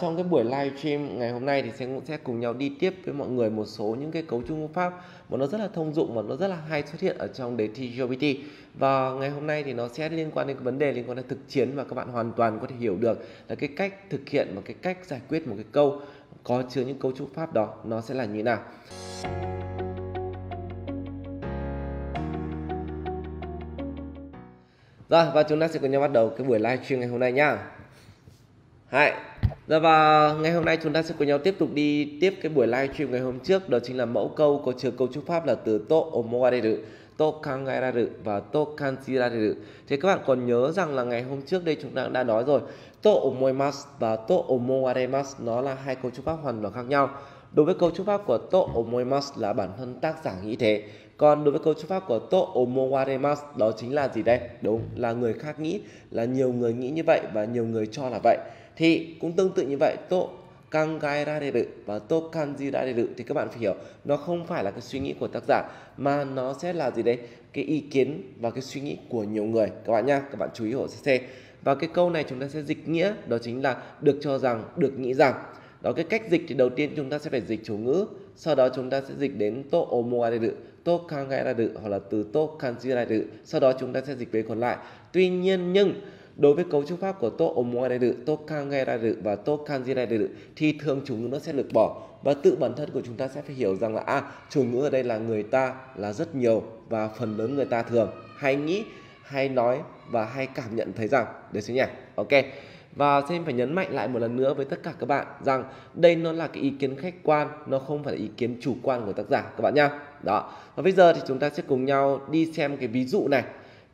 Trong cái buổi live stream ngày hôm nay thì sẽ cũng sẽ cùng nhau đi tiếp với mọi người một số những cái cấu trúc ngữ pháp mà nó rất là thông dụng và nó rất là hay xuất hiện ở trong đề thi GPT. Và ngày hôm nay thì nó sẽ liên quan đến cái vấn đề liên quan đến thực chiến và các bạn hoàn toàn có thể hiểu được là cái cách thực hiện và cái cách giải quyết một cái câu có chứa những cấu trúc pháp đó nó sẽ là như thế nào. Rồi, và chúng ta sẽ cùng nhau bắt đầu cái buổi live stream ngày hôm nay nhá. Hai. Dạ và ngày hôm nay chúng ta sẽ cùng nhau tiếp tục đi tiếp cái buổi livestream ngày hôm trước đó chính là mẫu câu có chứa cấu trúc pháp là từ to omoareru, to kangaeraru và to kanjiraru. Thì các bạn còn nhớ rằng là ngày hôm trước đây chúng ta đã nói rồi, to omoimasu và to omoaremasu nó là hai cấu trúc pháp hoàn toàn khác nhau. Đối với cấu trúc pháp của to omoimasu là bản thân tác giả nghĩ thế. Còn đối với cấu trúc pháp của to omowaremasu đó chính là gì đây? Đúng là người khác nghĩ, là nhiều người nghĩ như vậy và nhiều người cho là vậy thì cũng tương tự như vậy to kangaerareru và to kanjirareru thì các bạn phải hiểu nó không phải là cái suy nghĩ của tác giả mà nó sẽ là gì đấy? Cái ý kiến và cái suy nghĩ của nhiều người. Các bạn nha, các bạn chú ý hộ CC và cái câu này chúng ta sẽ dịch nghĩa đó chính là được cho rằng được nghĩ rằng. Đó cái cách dịch thì đầu tiên chúng ta sẽ phải dịch chủ ngữ sau đó chúng ta sẽ dịch đến to omoareru to kangaerareru hoặc là từ to kanjirareru sau đó chúng ta sẽ dịch về còn lại. Tuy nhiên nhưng Đối với cấu trúc pháp của to omoareru, to kangaeraru và to kanjirareru thì thường chủ ngữ nó sẽ lược bỏ và tự bản thân của chúng ta sẽ phải hiểu rằng là à chủ ngữ ở đây là người ta là rất nhiều và phần lớn người ta thường hay nghĩ, hay nói và hay cảm nhận thấy rằng được chưa nhỉ? Ok. Và xin phải nhấn mạnh lại một lần nữa với tất cả các bạn rằng đây nó là cái ý kiến khách quan, nó không phải là ý kiến chủ quan của tác giả các bạn nhá. Đó. Và bây giờ thì chúng ta sẽ cùng nhau đi xem cái ví dụ này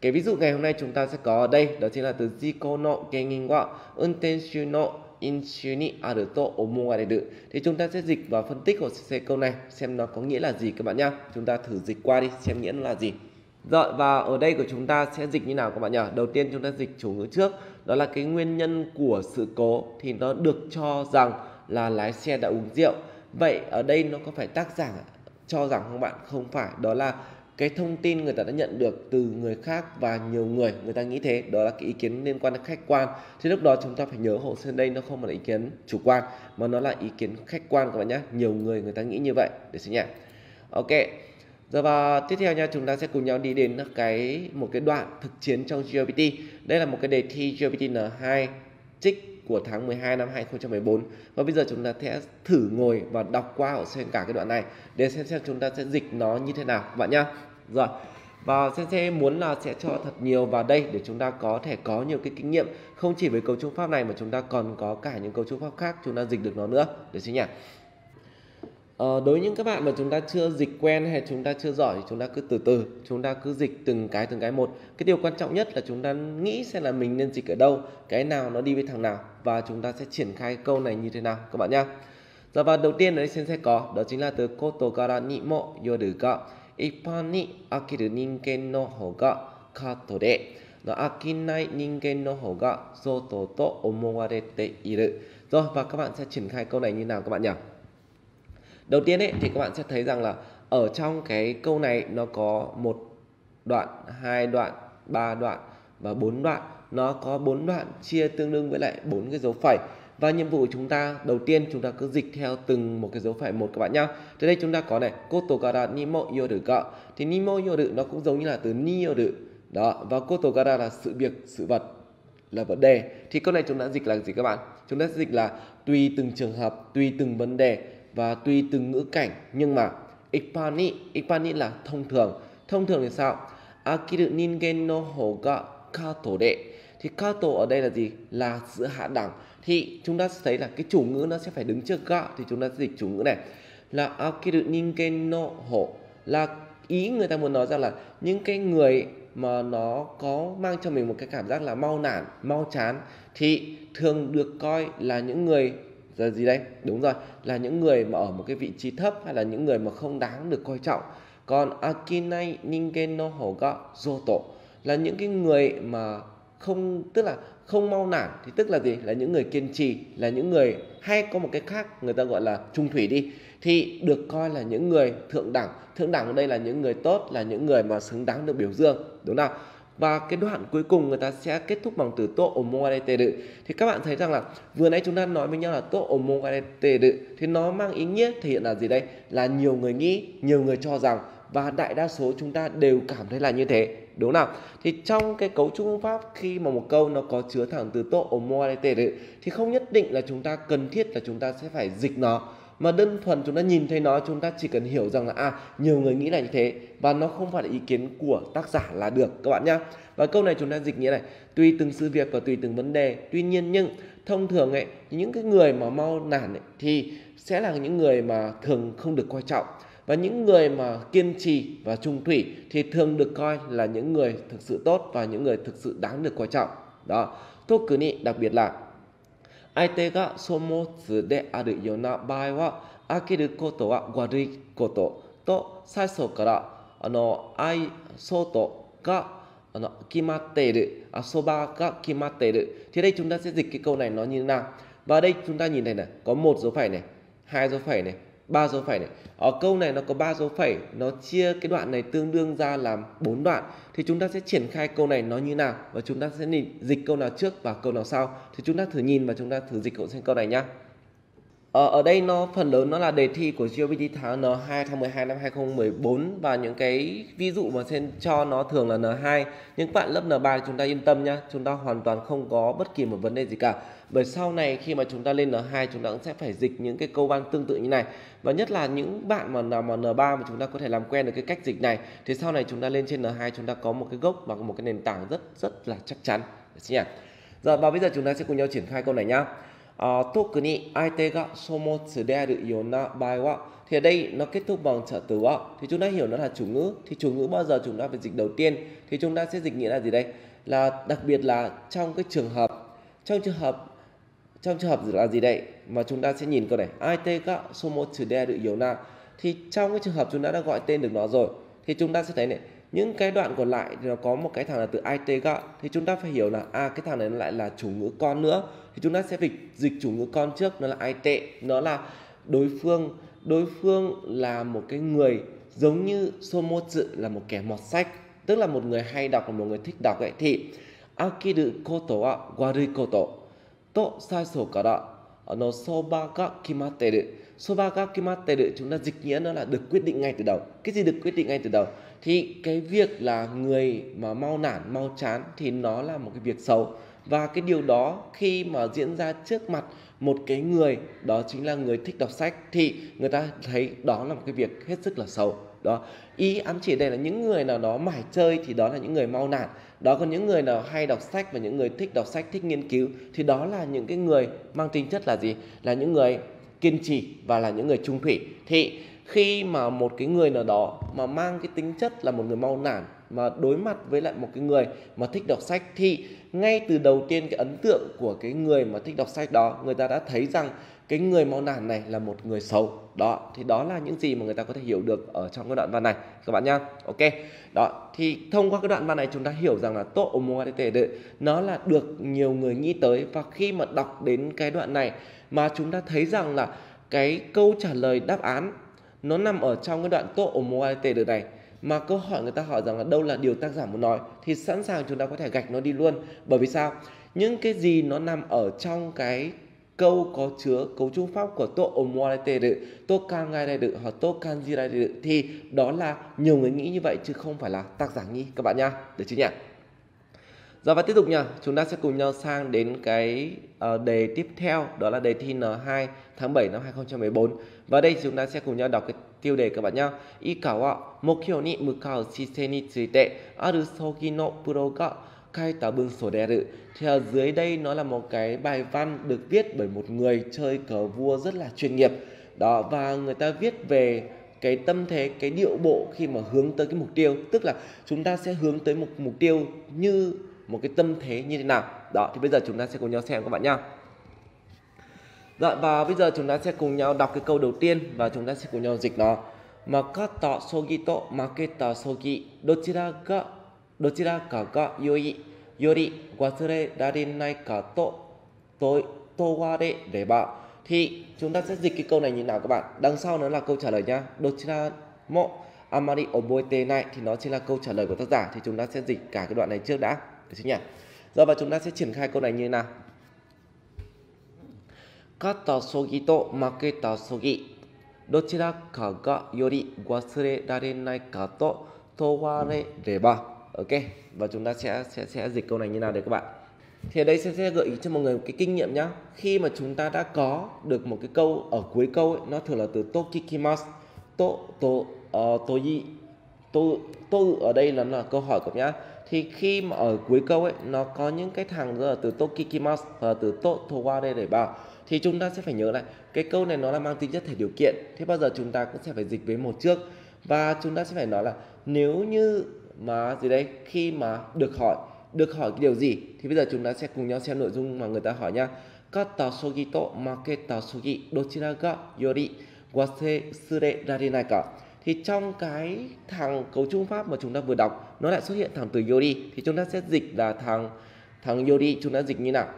cái ví dụ ngày hôm nay chúng ta sẽ có ở đây đó chính là từ Jiko no genin wa untenshu no inshu ni aru to omowareru. Thì chúng ta sẽ dịch và phân tích của xe câu này xem nó có nghĩa là gì các bạn nhá. Chúng ta thử dịch qua đi xem nghĩa nó là gì. Rồi và ở đây của chúng ta sẽ dịch như nào các bạn nhỉ? Đầu tiên chúng ta dịch chủ ngữ trước, đó là cái nguyên nhân của sự cố thì nó được cho rằng là lái xe đã uống rượu. Vậy ở đây nó có phải tác giả cho rằng không bạn? Không phải, đó là cái thông tin người ta đã nhận được từ người khác và nhiều người người ta nghĩ thế. Đó là cái ý kiến liên quan đến khách quan. Thì lúc đó chúng ta phải nhớ hồ sơ đây, nó không phải là ý kiến chủ quan, mà nó là ý kiến khách quan các bạn nhé nhiều người người ta nghĩ như vậy. Để xem nhé ok. Giờ và tiếp theo nha, chúng ta sẽ cùng nhau đi đến cái, một cái đoạn thực chiến trong GPT đây là một cái đề thi GPT N2 trích của tháng 12 năm 2014 và bây giờ chúng ta sẽ thử ngồi và đọc qua ở xem cả cái đoạn này để xem xem chúng ta sẽ dịch nó như thế nào, các bạn nhá. Rồi, và Sensei muốn là sẽ cho thật nhiều vào đây để chúng ta có thể có nhiều cái kinh nghiệm, không chỉ với cấu trúc pháp này mà chúng ta còn có cả những cấu trúc pháp khác, chúng ta dịch được nó nữa. Để chưa nhỉ? Ờ, đối với những các bạn mà chúng ta chưa dịch quen hay chúng ta chưa giỏi thì chúng ta cứ từ từ chúng ta cứ dịch từng cái từng cái một. Cái điều quan trọng nhất là chúng ta nghĩ xem là mình nên dịch ở đâu cái nào nó đi với thằng nào và chúng ta sẽ triển khai câu này như thế nào các bạn nhá. Dạ và đầu tiên ở đây sen sẽ có đó chính là từ koto gara ni mo yoru ga. Ippan ni akiru ningen no hou ga kato de. No akinai ningen no hou ga soto to omowarete iru. Rồi và các bạn sẽ triển khai câu này như nào các bạn nhỉ? Đầu tiên ấy thì các bạn sẽ thấy rằng là ở trong cái câu này nó có một đoạn hai đoạn ba đoạn và bốn đoạn nó có bốn đoạn chia tương đương với lại bốn cái dấu phẩy và nhiệm vụ của chúng ta đầu tiên chúng ta cứ dịch theo từng một cái dấu phẩy một các bạn nhá. Thế đây chúng ta có này, kotogara nimo yoru ga. Thì nimo yoru nó cũng giống như là từ ni yoru. Đó, và kotogara là sự việc, sự vật là vấn đề. Thì câu này chúng ta dịch là gì các bạn? Chúng ta dịch là tùy từng trường hợp, tùy từng vấn đề và tùy từng ngữ cảnh, nhưng mà ipani ipani là thông thường. Thông thường thì sao? Akiru ningen no ho ga kato de. Thì kato ở đây là gì? Là giữa hạ đẳng. Thì chúng ta sẽ thấy là cái chủ ngữ nó sẽ phải đứng trước ga, thì chúng ta sẽ dịch chủ ngữ này. Là akiru ningen no ho là ý người ta muốn nói rằng là những cái người mà nó có mang cho mình một cái cảm giác là mau nản, mau chán, thì thường được coi là những người là gì đây? Đúng rồi, là những người mà ở một cái vị trí thấp hay là những người mà không đáng được coi trọng. Còn akinai ningen no hoga zoto là những cái người mà không, tức là không mau nản, thì tức là gì? Là những người kiên trì, là những người hay có một cái khác người ta gọi là trung thủy đi. Thì được coi là những người thượng đẳng. Thượng đẳng ở đây là những người tốt, là những người mà xứng đáng được biểu dương. Đúng không và cái đoạn cuối cùng người ta sẽ kết thúc bằng từ to omowareteru thì các bạn thấy rằng là vừa nãy chúng ta nói với nhau là to omowareteru thì nó mang ý nghĩa thể hiện là gì đây? Là nhiều người nghĩ, nhiều người cho rằng và đại đa số chúng ta đều cảm thấy là như thế. Đúng nào? Thì trong cái cấu trúc phương pháp khi mà một câu nó có chứa thẳng từ to omowareteru thì không nhất định là chúng ta cần thiết là chúng ta sẽ phải dịch nó mà đơn thuần chúng ta nhìn thấy nó chúng ta chỉ cần hiểu rằng là à nhiều người nghĩ là như thế và nó không phải là ý kiến của tác giả là được các bạn nhá. Và câu này chúng ta dịch nghĩa này tùy từng sự việc và tùy từng vấn đề. Tuy nhiên nhưng thông thường ấy những cái người mà mau nản ấy, thì sẽ là những người mà thường không được coi trọng. Và những người mà kiên trì và trung thủy thì thường được coi là những người thực sự tốt và những người thực sự đáng được coi trọng. Đó thuốc cứ nị đặc biệt là 相手が粗物であるような場合は飽きることは悪いことと最初からあの愛相当があの決まっているあそばが決まっている thì đây chúng ta sẽ dịch cái câu này nó như thế nào và đây chúng ta nhìn thấy này có một dấu phẩy này hai dấu phẩy này ba dấu phẩy này. Ở câu này nó có ba dấu phẩy. Nó chia cái đoạn này tương đương ra làm bốn đoạn. Thì chúng ta sẽ triển khai câu này nó như nào? Và chúng ta sẽ nhìn dịch câu nào trước và câu nào sau. Thì chúng ta thử nhìn và chúng ta thử dịch cậu xem câu này nhá. Ở, ở đây nó phần lớn nó là đề thi của GPT tháng N2 tháng 12 năm 2014 và những cái ví dụ mà trên cho nó thường là N2 những bạn lớp N3 thì chúng ta yên tâm nhá. Chúng ta hoàn toàn không có bất kỳ một vấn đề gì cả bởi sau này khi mà chúng ta lên N2 chúng ta cũng sẽ phải dịch những cái câu văn tương tự như này. Và nhất là những bạn mà nào mà N3 mà chúng ta có thể làm quen được cái cách dịch này thì sau này chúng ta lên trên N2 chúng ta có một cái gốc và một cái nền tảng rất rất là chắc chắn. Được chưa nhỉ? Dạ, và bây giờ chúng ta sẽ cùng nhau triển khai câu này nhá. À, toku ni aite ga somotsu deru yona bai wa. Thì ở đây nó kết thúc bằng trợ từ wa. Thì chúng ta hiểu nó là chủ ngữ. Thì chủ ngữ bao giờ chúng ta phải dịch đầu tiên? Thì chúng ta sẽ dịch nghĩa là gì đây? Là đặc biệt là trong cái trường hợp trong trường hợp trong trường hợp là gì đây mà chúng ta sẽ nhìn câu này. Ai tê ga chữ đe được yếu nào thì trong cái trường hợp chúng ta đã gọi tên được nó rồi, thì chúng ta sẽ thấy này, những cái đoạn còn lại thì nó có một cái thằng là từ it gạo thì chúng ta phải hiểu là à cái thằng này nó lại là chủ ngữ con nữa. Thì chúng ta sẽ dịch dịch chủ ngữ con trước, nó là it nó là đối phương đối phương là một cái người giống như somotsu là một kẻ mọt sách, tức là một người hay đọc và một người thích đọc ấy. Thì akiru koto wa warui koto to cả kara nó soba ga kimatteru soba ga kimatteru chúng ta dịch nghĩa nó là được quyết định ngay từ đầu. Cái gì được quyết định ngay từ đầu? Thì cái việc là người mà mau nản, mau chán thì nó là một cái việc xấu. Và cái điều đó khi mà diễn ra trước mặt một cái người, đó chính là người thích đọc sách, thì người ta thấy đó là một cái việc hết sức là xấu. Đó. Ý ám chỉ đây là những người nào đó mải chơi thì đó là những người mau nản đó, còn những người nào hay đọc sách và những người thích đọc sách, thích nghiên cứu, thì đó là những cái người mang tính chất là gì? Là những người kiên trì và là những người trung thủy. Thì khi mà một cái người nào đó mà mang cái tính chất là một người mau nản, mà đối mặt với lại một cái người mà thích đọc sách, thì ngay từ đầu tiên cái ấn tượng của cái người mà thích đọc sách đó, người ta đã thấy rằng cái người mau nản này là một người xấu. Đó, thì đó là những gì mà người ta có thể hiểu được ở trong cái đoạn văn này, các bạn nhá. Ok, đó, thì thông qua cái đoạn văn này chúng ta hiểu rằng là to omogatete nó là được nhiều người nghĩ tới. Và khi mà đọc đến cái đoạn này mà chúng ta thấy rằng là cái câu trả lời đáp án nó nằm ở trong cái đoạn to omogatete này. Mà câu hỏi người ta hỏi rằng là đâu là điều tác giả muốn nói, thì sẵn sàng chúng ta có thể gạch nó đi luôn. Bởi vì sao? Những cái gì nó nằm ở trong cái câu có chứa cấu trúc pháp của tô omoarete tô can ngay đây được hoặc to kanjireru thì đó là nhiều người nghĩ như vậy chứ không phải là tác giả nghĩ các bạn nha được chưa nhỉ rồi và tiếp tục nha, chúng ta sẽ cùng nhau sang đến cái uh, đề tiếp theo đó là đề thi N2 tháng 7 năm 2014. Và đây chúng ta sẽ cùng nhau đọc cái tiêu đề các bạn nhé. Ikawa mokyo ni mukau shise ni tsuite aru sogi no pro ga kaita bunso deru. Thì ở dưới đây nó là một cái bài văn được viết bởi một người chơi cờ vua rất là chuyên nghiệp. Đó, và người ta viết về cái tâm thế, cái điệu bộ khi mà hướng tới cái mục tiêu tức là chúng ta sẽ hướng tới một mục tiêu như một cái tâm thế như thế nào đó, thì bây giờ chúng ta sẽ cùng nhau xem các bạn nhá rồi và bây giờ chúng ta sẽ cùng nhau đọc cái câu đầu tiên và chúng ta sẽ cùng nhau dịch nó Makata sogi to maketa sogi dochira ga dochira ka ga yoi yori wasure rarenai ka to to toware reba thì chúng ta sẽ dịch cái câu này như nào các bạn đằng sau nó là câu trả lời nhá dochira mo amari oboite nai thì nó chính là câu trả lời của tác giả thì chúng ta sẽ dịch cả cái đoạn này trước đã được chưa nhỉ rồi và chúng ta sẽ triển khai câu này như thế nào 勝った将棋と負けた将棋どちらか ok và chúng ta sẽ sẽ sẽ dịch câu này như nào đấy các bạn? Thì ở đây sẽ, sẽ gợi ý cho mọi người một cái kinh nghiệm nhá. Khi mà chúng ta đã có được một cái câu ở cuối câu ấy, nó thường là từ tokikimasu. To to uh, toyi. To to ở đây là, là câu hỏi của nhá. Thì khi mà ở cuối câu ấy nó có những cái thằng là từ tokikimasu và từ to to wa đây để bảo, thì chúng ta sẽ phải nhớ lại cái câu này nó là mang tính chất thể điều kiện. Thế bao giờ chúng ta cũng sẽ phải dịch với một trước. Và chúng ta sẽ phải nói là nếu như mà gì đây khi mà được hỏi được hỏi cái điều gì, thì bây giờ chúng ta sẽ cùng nhau xem nội dung mà người ta hỏi nha. Kata sogi to maketa sogi dochira ga yori wase sure rarenai ka? Thì trong cái thằng cấu trúc pháp mà chúng ta vừa đọc, nó lại xuất hiện thằng từ yori. Thì chúng ta sẽ dịch là thằng thằng yori, chúng ta dịch như nào?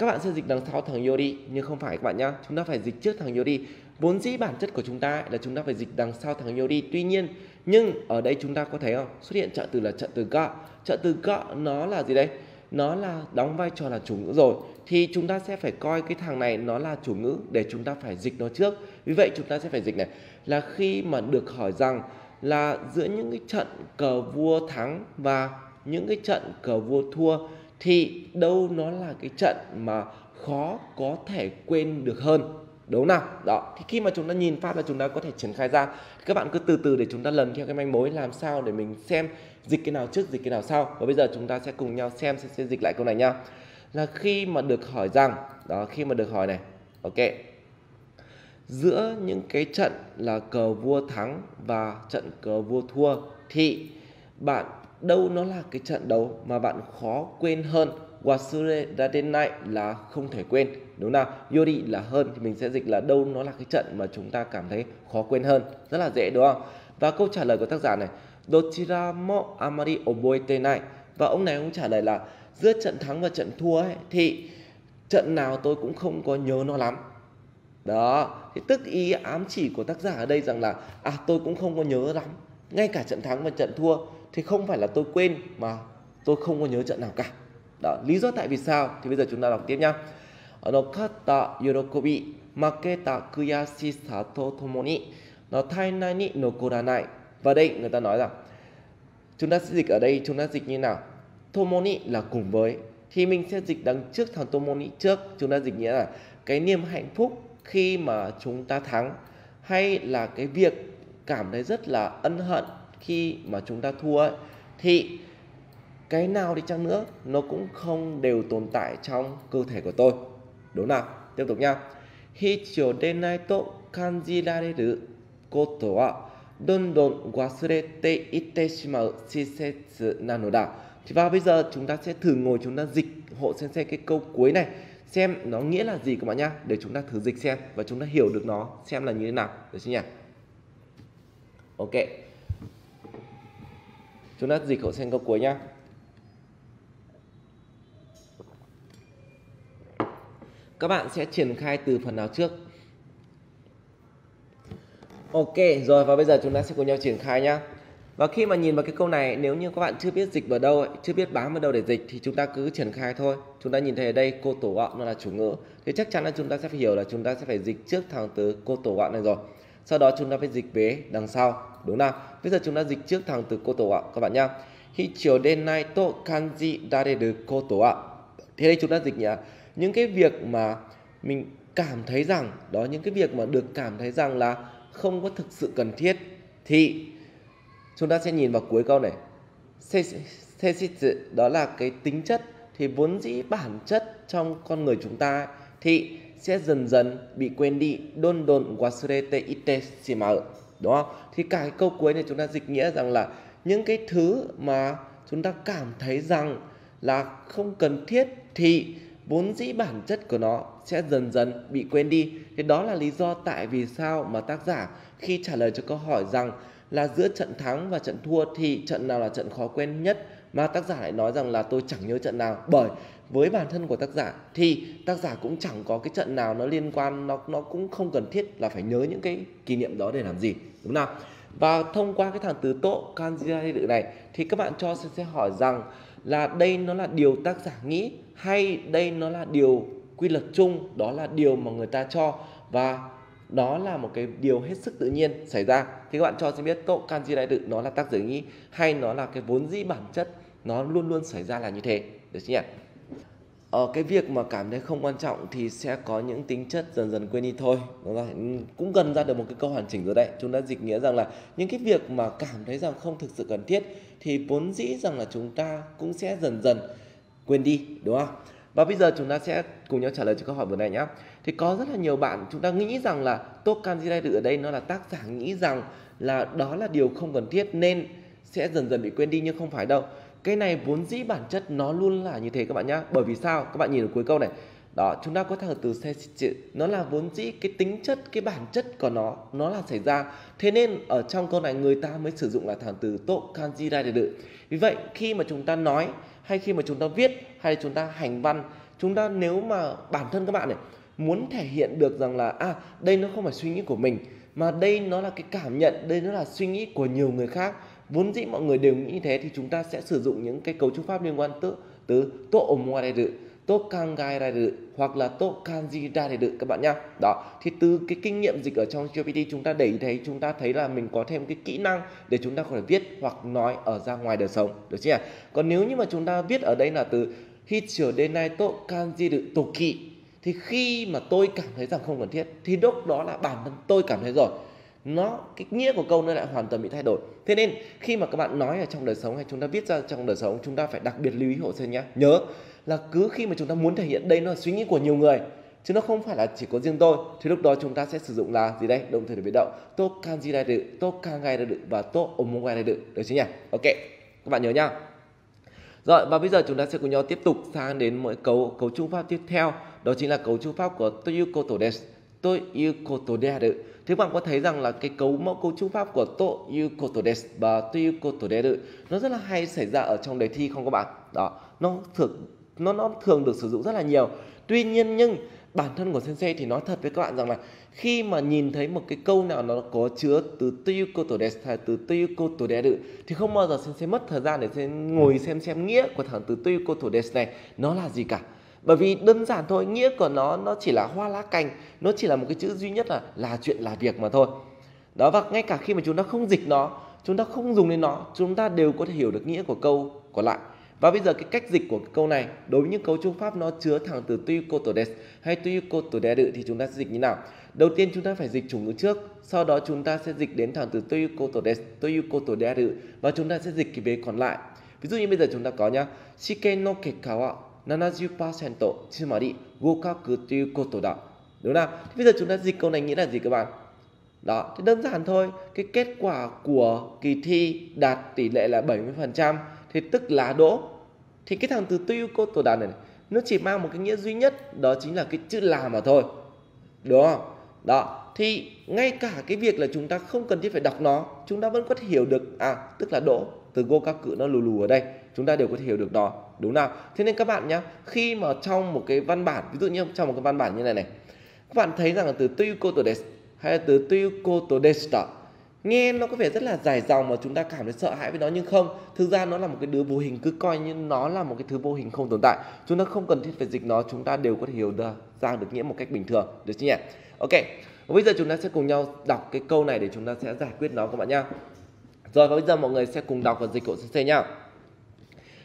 Các bạn sẽ dịch đằng sau thằng Yori, nhưng không phải các bạn nhá. Chúng ta phải dịch trước thằng Yori vốn dĩ bản chất của chúng ta là chúng ta phải dịch đằng sau thằng Yori tuy nhiên, nhưng ở đây chúng ta có thấy không? Xuất hiện trợ từ là trợ từ ga trợ từ ga nó là gì đây? Nó là đóng vai trò là chủ ngữ rồi. Thì chúng ta sẽ phải coi cái thằng này nó là chủ ngữ để chúng ta phải dịch nó trước. Vì vậy chúng ta sẽ phải dịch này. Là khi mà được hỏi rằng là giữa những cái trận cờ vua thắng và những cái trận cờ vua thua, thì đâu nó là cái trận mà khó có thể quên được hơn? Đúng nào đó thì khi mà chúng ta nhìn phát là chúng ta có thể triển khai ra. Các bạn cứ từ từ để chúng ta lần theo cái manh mối làm sao để mình xem dịch cái nào trước dịch cái nào sau. Và bây giờ chúng ta sẽ cùng nhau xem sẽ, sẽ dịch lại câu này nha. Là khi mà được hỏi rằng đó khi mà được hỏi này ok. Giữa những cái trận là cờ vua thắng và trận cờ vua thua thì bạn đâu nó là cái trận đấu mà bạn khó quên hơn? Wasure Dadenai là không thể quên. Đúng nào Yori là hơn thì mình sẽ dịch là đâu nó là cái trận mà chúng ta cảm thấy khó quên hơn. Rất là dễ đúng không? Và câu trả lời của tác giả này Dochira mo amari oboete nai và ông này cũng trả lời là giữa trận thắng và trận thua ấy, thì trận nào tôi cũng không có nhớ nó lắm. Đó thì tức ý ám chỉ của tác giả ở đây rằng là à tôi cũng không có nhớ lắm. Ngay cả trận thắng và trận thua thì không phải là tôi quên mà tôi không có nhớ trận nào cả đó lý do tại vì sao? Thì bây giờ chúng ta đọc tiếp nhá. Nó kata yorokobi maketa kuyashisa to tomoni. Nó tainai ni nokoranai và đây người ta nói rằng chúng ta sẽ dịch ở đây chúng ta dịch như nào? Tomoni là cùng với. Thì mình sẽ dịch đằng trước thằng tomoni trước. Chúng ta dịch nghĩa là cái niềm hạnh phúc khi mà chúng ta thắng hay là cái việc cảm thấy rất là ân hận khi mà chúng ta thua ấy, thì cái nào đi chăng nữa, nó cũng không đều tồn tại trong cơ thể của tôi. Đúng nào? Tiếp tục nha. Hichio denai to kanjirareru koto wa dondon wasurete itte shimau shisetsu nanoda thì và bây giờ chúng ta sẽ thử ngồi, chúng ta dịch hộ xem cái câu cuối này, xem nó nghĩa là gì các bạn nhá, để chúng ta thử dịch xem và chúng ta hiểu được nó xem là như thế nào. Được chưa nhỉ? Ok. Chúng ta dịch hộ xem câu cuối nhá. Các bạn sẽ triển khai từ phần nào trước? Ok rồi và bây giờ chúng ta sẽ cùng nhau triển khai nhá. Và khi mà nhìn vào cái câu này nếu như các bạn chưa biết dịch vào đâu chưa biết bám vào đâu để dịch thì chúng ta cứ triển khai thôi. Chúng ta nhìn thấy ở đây cô tổ gọn nó là chủ ngữ. Thì chắc chắn là chúng ta sẽ phải hiểu là chúng ta sẽ phải dịch trước thằng từ cô tổ gọn này rồi. Sau đó chúng ta phải dịch vế đằng sau đúng nào? Bây giờ chúng ta dịch trước thằng từ cô tổ gọn, các bạn nhá. Hichio denai to kanji dareru koto wa thế đây chúng ta dịch nhỉ? Những cái việc mà mình cảm thấy rằng, đó, những cái việc mà được cảm thấy rằng là không có thực sự cần thiết, thì chúng ta sẽ nhìn vào cuối câu này. Sesitsu đó là cái tính chất, thì vốn dĩ bản chất trong con người chúng ta thì sẽ dần dần bị quên đi don don wasurete ite shimau đúng không? Thì cả cái câu cuối này chúng ta dịch nghĩa rằng là những cái thứ mà chúng ta cảm thấy rằng là không cần thiết thì vốn dĩ bản chất của nó sẽ dần dần bị quên đi. Thế đó là lý do tại vì sao mà tác giả khi trả lời cho câu hỏi rằng là giữa trận thắng và trận thua thì trận nào là trận khó quên nhất mà tác giả lại nói rằng là tôi chẳng nhớ trận nào. Bởi với bản thân của tác giả thì tác giả cũng chẳng có cái trận nào nó liên quan nó nó cũng không cần thiết là phải nhớ những cái kỷ niệm đó để làm gì đúng không và thông qua cái thằng từ tố kanji đự này thì các bạn cho sẽ, sẽ hỏi rằng là đây nó là điều tác giả nghĩ hay đây nó là điều quy luật chung, đó là điều mà người ta cho và đó là một cái điều hết sức tự nhiên xảy ra. Thì các bạn cho sẽ biết tổ kanji đại tự nó là tác giả nghĩ hay nó là cái vốn dĩ bản chất, nó luôn luôn xảy ra là như thế. Được chưa nhỉ? Ờ, cái việc mà cảm thấy không quan trọng thì sẽ có những tính chất dần dần quên đi thôi. Đúng rồi. Ừ, cũng gần ra được một cái câu hoàn chỉnh rồi đấy. Chúng ta dịch nghĩa rằng là những cái việc mà cảm thấy rằng không thực sự cần thiết thì vốn dĩ rằng là chúng ta cũng sẽ dần dần quên đi đúng không? Và bây giờ chúng ta sẽ cùng nhau trả lời cho câu hỏi vừa này nhé thì có rất là nhiều bạn chúng ta nghĩ rằng là Tokan tự ở đây nó là tác giả nghĩ rằng là đó là điều không cần thiết nên sẽ dần dần bị quên đi nhưng không phải đâu cái này vốn dĩ bản chất nó luôn là như thế các bạn nhé bởi vì sao? Các bạn nhìn ở cuối câu này. Đó, chúng ta có thằng từ xe chữ. Nó là vốn dĩ cái tính chất, cái bản chất của nó nó là xảy ra. Thế nên ở trong câu này người ta mới sử dụng là thằng từ to kanji ra để đự vì vậy, khi mà chúng ta nói, hay khi mà chúng ta viết, hay chúng ta hành văn, chúng ta nếu mà bản thân các bạn này muốn thể hiện được rằng là à đây nó không phải suy nghĩ của mình, mà đây nó là cái cảm nhận, đây nó là suy nghĩ của nhiều người khác vốn dĩ mọi người đều nghĩ như thế thì chúng ta sẽ sử dụng những cái cấu trúc pháp liên quan tới từ to omowareru to kangairaru hoặc là to kanji kanjiraru các bạn nhá. Đó, thì từ cái kinh nghiệm dịch ở trong GPT chúng ta để ý thấy chúng ta thấy là mình có thêm cái kỹ năng để chúng ta có thể viết hoặc nói ở ra ngoài đời sống, được chưa? Còn nếu như mà chúng ta viết ở đây là từ hitsu denai to kanji toki thì khi mà tôi cảm thấy rằng không cần thiết thì lúc đó là bản thân tôi cảm thấy rồi nó, cái nghĩa của câu nó lại hoàn toàn bị thay đổi. Thế nên, khi mà các bạn nói ở trong đời sống hay chúng ta viết ra trong đời sống, chúng ta phải đặc biệt lưu ý hộ sinh nhé nhớ là cứ khi mà chúng ta muốn thể hiện đây nó là suy nghĩ của nhiều người, chứ nó không phải là chỉ có riêng tôi, thì lúc đó chúng ta sẽ sử dụng là gì đây? Động từ để biến động. To kanji ra được to kangai ra được và to omogai ra được được chưa nhỉ? Ok, các bạn nhớ nhá. Rồi, và bây giờ chúng ta sẽ cùng nhau tiếp tục sang đến mỗi cấu cấu trúc pháp tiếp theo. Đó chính là cấu trúc pháp của toyukoto desu toyukoto được Thế bạn có thấy rằng là cái cấu mẫu cấu trúc pháp của to yukoto desu và to yukoto desu nó rất là hay xảy ra ở trong đề thi không các bạn? Đó, nó thường nó nó thường được sử dụng rất là nhiều. Tuy nhiên nhưng bản thân của sensei thì nói thật với các bạn rằng là khi mà nhìn thấy một cái câu nào nó có chứa từ Toyukoto desu hay từ Toyukoto desu thì không bao giờ sensei mất thời gian để ngồi xem xem nghĩa của thằng từ Toyukoto desu này nó là gì cả bởi vì đơn giản thôi nghĩa của nó nó chỉ là hoa lá cành nó chỉ là một cái chữ duy nhất là là chuyện là việc mà thôi đó và ngay cả khi mà chúng ta không dịch nó chúng ta không dùng đến nó chúng ta đều có thể hiểu được nghĩa của câu còn lại và bây giờ cái cách dịch của cái câu này đối với những câu trung pháp nó chứa thẳng từ tuy có desu hay tuy tuyukoto đự thì chúng ta sẽ dịch như nào? Đầu tiên chúng ta phải dịch chủ ngữ trước, sau đó chúng ta sẽ dịch đến thẳng từ tuyukoto desu, tuyukoto đự và chúng ta sẽ dịch cái vế còn lại. Ví dụ như bây giờ chúng ta có nhá, shiken no kekawa 70%, tsumari gokaku to koto. Đúng không? Thế bây giờ chúng ta dịch câu này nghĩa là gì các bạn? Đó, thì đơn giản thôi, cái kết quả của kỳ thi đạt tỷ lệ là 70% thì tức là đỗ. Thì cái thằng từ tiêu koto này, nó chỉ mang một cái nghĩa duy nhất đó chính là cái chữ là mà thôi. Đúng không? Đó, thì ngay cả cái việc là chúng ta không cần thiết phải đọc nó chúng ta vẫn có thể hiểu được à tức là đỗ từ gokaku nó lù lù ở đây chúng ta đều có thể hiểu được nó đúng nào? Thế nên các bạn nhé khi mà trong một cái văn bản, ví dụ như trong một cái văn bản như này này, các bạn thấy rằng là từ tuyukoto desu hay là từ tuyukoto desuta nghe nó có vẻ rất là dài dòng mà chúng ta cảm thấy sợ hãi với nó, nhưng không, thực ra nó là một cái đứa vô hình, cứ coi như nó là một cái thứ vô hình không tồn tại. Chúng ta không cần thiết phải dịch nó, chúng ta đều có thể hiểu được, ra được nghĩa một cách bình thường, được chưa nhỉ? Ok và bây giờ chúng ta sẽ cùng nhau đọc cái câu này để chúng ta sẽ giải quyết nó các bạn nhá. Rồi, và bây giờ mọi người sẽ cùng đọc và dịch của sensei nhá.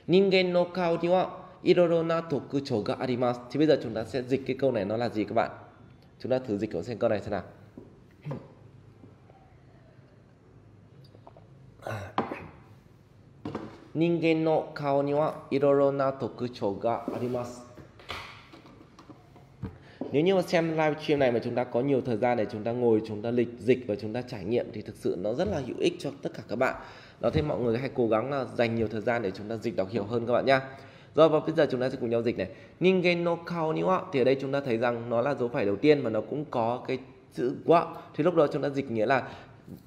Nhân gen no kao ni wa iroro na toku chou ga arimasu. Thì bây giờ chúng ta sẽ dịch cái câu này nó là gì các bạn? Chúng ta thử dịch cậu xem câu này thế nào. Nhân gen no kao ni wa iroro na toku chou ga arimasu. Nếu như mà xem live stream này mà chúng ta có nhiều thời gian để chúng ta ngồi, chúng ta lịch dịch và chúng ta trải nghiệm thì thực sự nó rất là hữu ích cho tất cả các bạn đó, thế mọi người hãy cố gắng là dành nhiều thời gian để chúng ta dịch đọc hiểu hơn các bạn nhá. Rồi, và bây giờ chúng ta sẽ cùng nhau dịch này. Ningen no kao ni wa thì ở đây chúng ta thấy rằng nó là dấu phẩy đầu tiên và nó cũng có cái chữ wa thì lúc đó chúng ta dịch nghĩa là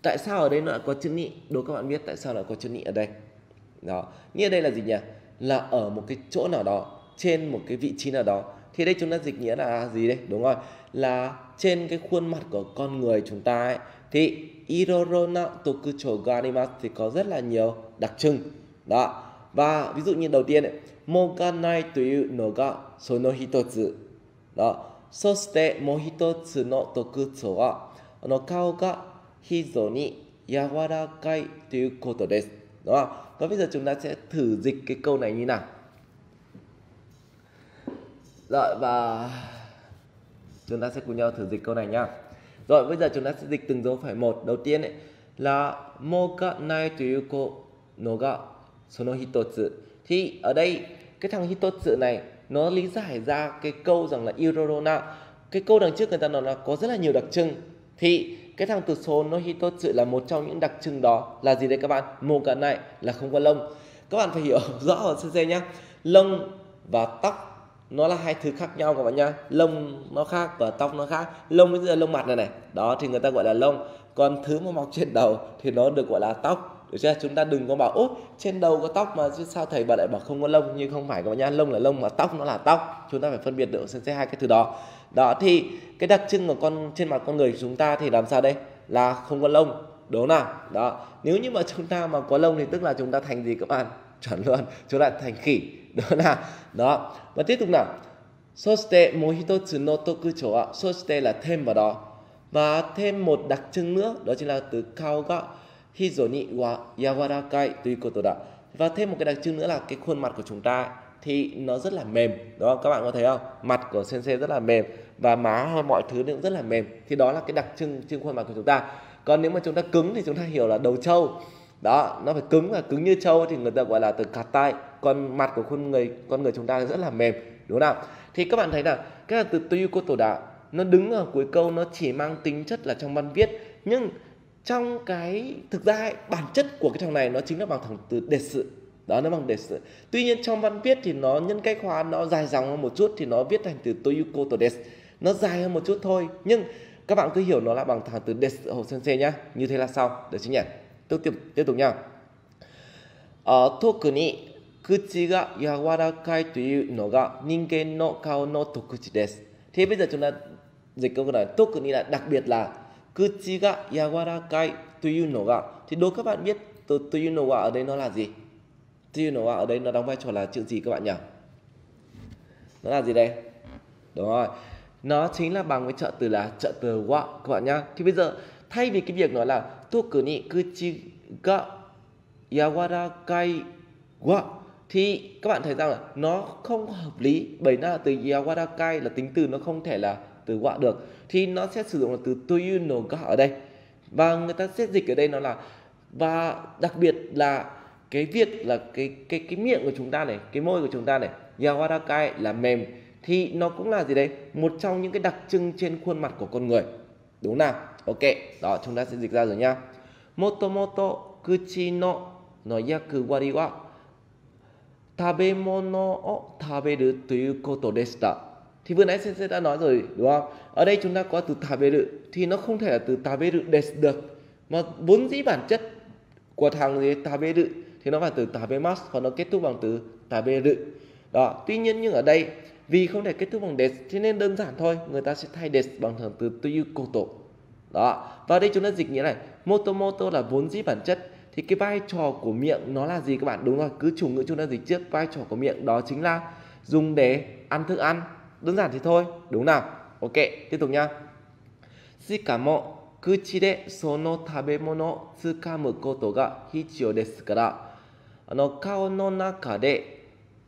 tại sao ở đây nó lại có chữ nị? Đố các bạn biết tại sao lại có chữ nị ở đây. Đó nghĩa đây là gì nhỉ? Là ở một cái chỗ nào đó, trên một cái vị trí nào đó. Thì đây chúng ta dịch nghĩa là gì đây? Đúng rồi. Là trên cái khuôn mặt của con người chúng ta ấy thì Irorona Tokucho Ganimas thì có rất là nhiều đặc trưng đó và ví dụ như đầu tiên Moganai toyu no ga sono hitotsu đó soshite mo hitotsu no tokutsu wa no kao ga hizo ni yawarakai toyu koto desu? Và bây giờ chúng ta sẽ thử dịch cái câu này như nào. Rồi, và chúng ta sẽ cùng nhau thử dịch câu này nhá. Rồi, bây giờ chúng ta sẽ dịch từng dấu phẩy một. Đầu tiên ấy, là Moka nai tuyuko noga sono hitotsu. Thì ở đây, cái thằng hitotsu này, nó lý giải ra cái câu rằng là irorona. Cái câu đằng trước người ta nói là có rất là nhiều đặc trưng. Thì cái thằng từ số nó hitotsu là một trong những đặc trưng đó là gì đây các bạn? Moga này là không có lông. Các bạn phải hiểu rõ ở CC nhá. Lông và tóc nó là hai thứ khác nhau các bạn nhá. Lông nó khác và tóc nó khác. Lông bây giờ lông mặt này này. Đó, thì người ta gọi là lông. Còn thứ mà mọc trên đầu thì nó được gọi là tóc. Được chưa? Chúng ta đừng có bảo ốt trên đầu có tóc mà chứ sao thầy bà lại bảo không có lông? Nhưng không phải các bạn nhá. Lông là lông mà tóc nó là tóc. Chúng ta phải phân biệt được, xem hai cái thứ đó. Đó, thì cái đặc trưng của con, trên mặt con người của chúng ta thì làm sao đây? Là không có lông. Đúng không nào? Đó, nếu như mà chúng ta mà có lông thì tức là chúng ta thành gì các bạn? Chuẩn luôn chúng ta thành khỉ. Đó là, đó. Và tiếp tục nào. Soste mohitotsu no tokucho wa soste là thêm vào đó. Và thêm một đặc trưng nữa, đó chính là từ kao ga hizoni wa yawarakai to koto da và thêm một cái đặc trưng nữa là cái khuôn mặt của chúng ta thì nó rất là mềm. Đó các bạn có thấy không? Mặt của sensei rất là mềm và má hay mọi thứ cũng rất là mềm. Thì đó là cái đặc trưng trên khuôn mặt của chúng ta. Còn nếu mà chúng ta cứng thì chúng ta hiểu là đầu trâu đó nó phải cứng và cứng như trâu thì người ta gọi là từ katai còn mặt của con người con người chúng ta rất là mềm đúng không nào? Thì các bạn thấy là cái từ tuyuko tổ đạo nó đứng ở cuối câu nó chỉ mang tính chất là trong văn viết. Nhưng trong cái thực ra ấy, bản chất của cái thằng này nó chính là bằng thằng từ đề sự. Đó nó bằng đề sự. Tuy nhiên trong văn viết thì nó nhân cách hóa nó dài dòng hơn một chút thì nó viết thành từ toyukoto des nó dài hơn một chút thôi nhưng các bạn cứ hiểu nó là bằng thằng từ desu hồ sensei nhá. Như thế là sau được chứ nhỉ? tiếp tiếp tiếp tục nha ờ, 特に口が柔らかいというのが人間の顔の特徴です。Thế bây giờ chúng ta dịch câu này tốt cực là đặc biệt là kuchi ga yawarakai to you no ga thì đố các bạn biết từ to you no ga ở đây nó là gì? To you no ga ở đây nó đóng vai trò là chữ gì các bạn nhỉ? Nó là gì đây? Đúng rồi. Nó chính là bằng với trợ từ là trợ từ wa các bạn nhá. Thì bây giờ thay vì cái việc nói là toku thì các bạn thấy rằng là nó không hợp lý, bởi là từ yawarakai là tính từ nó không thể là từ quạ được. Thì nó sẽ sử dụng là từ toyu no ga ở đây. Và người ta sẽ dịch ở đây nó là, và đặc biệt là cái việc là cái cái cái miệng của chúng ta này, cái môi của chúng ta này yawarakai là mềm. Thì nó cũng là gì đấy một trong những cái đặc trưng trên khuôn mặt của con người. Đúng nào? ok, đó, chúng ta sẽ dịch ra rồi nhá. Motomoto kuchi no no yaku wa tabemono o taberu toyukoto deshita. Thì vừa nãy sensei đã nói rồi, đúng không? Ở đây chúng ta có từ taberu, thì nó không thể là từ taberu desu được. Mà vốn dĩ bản chất của thằng gì? Taberu, thì nó phải từ tabemas, và nó kết thúc bằng từ taberu. Đó, tuy nhiên nhưng ở đây, vì không thể kết thúc bằng des cho nên đơn giản thôi, người ta sẽ thay des bằng thằng từ tuyukoto Đó, và đây chúng ta dịch nghĩa này, motomoto là vốn dĩ bản chất thì cái vai trò của miệng nó là gì các bạn đúng rồi cứ chủ ngữ chúng ta dịch trước vai trò của miệng đó chính là dùng để ăn thức ăn đơn giản thì thôi đúng nào ok tiếp tục nha しかも口でその食べ物をつかむことが必要ですからあの顔の中であ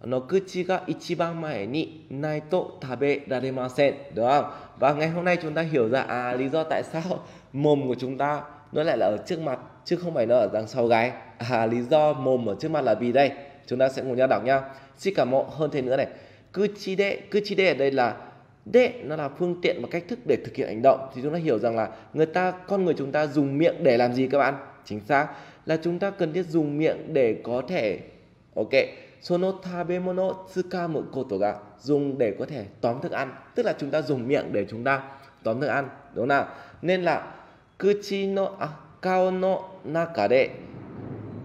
の口が一番前にないと食べられません đúng không và ngày hôm nay chúng ta hiểu ra à lý do tại sao mồm của chúng ta nó lại là ở trước mặt chứ không phải nó ở đằng sau gáy à lý do mồm ở trước mặt là vì đây chúng ta sẽ cùng nhau đọc nhá xin cảm ơn hơn thế nữa này cứ chi đệ cứ chi đệ ở đây là đệ nó là phương tiện và cách thức để thực hiện hành động thì chúng ta hiểu rằng là người ta con người chúng ta dùng miệng để làm gì các bạn chính xác là chúng ta cần thiết dùng miệng để có thể ok sono tabemono tsukamu koto ga dùng để có thể tóm thức ăn. Tức là chúng ta dùng miệng để chúng ta tóm thức ăn đúng không nào? Nên là kuchi no à, kao no naka de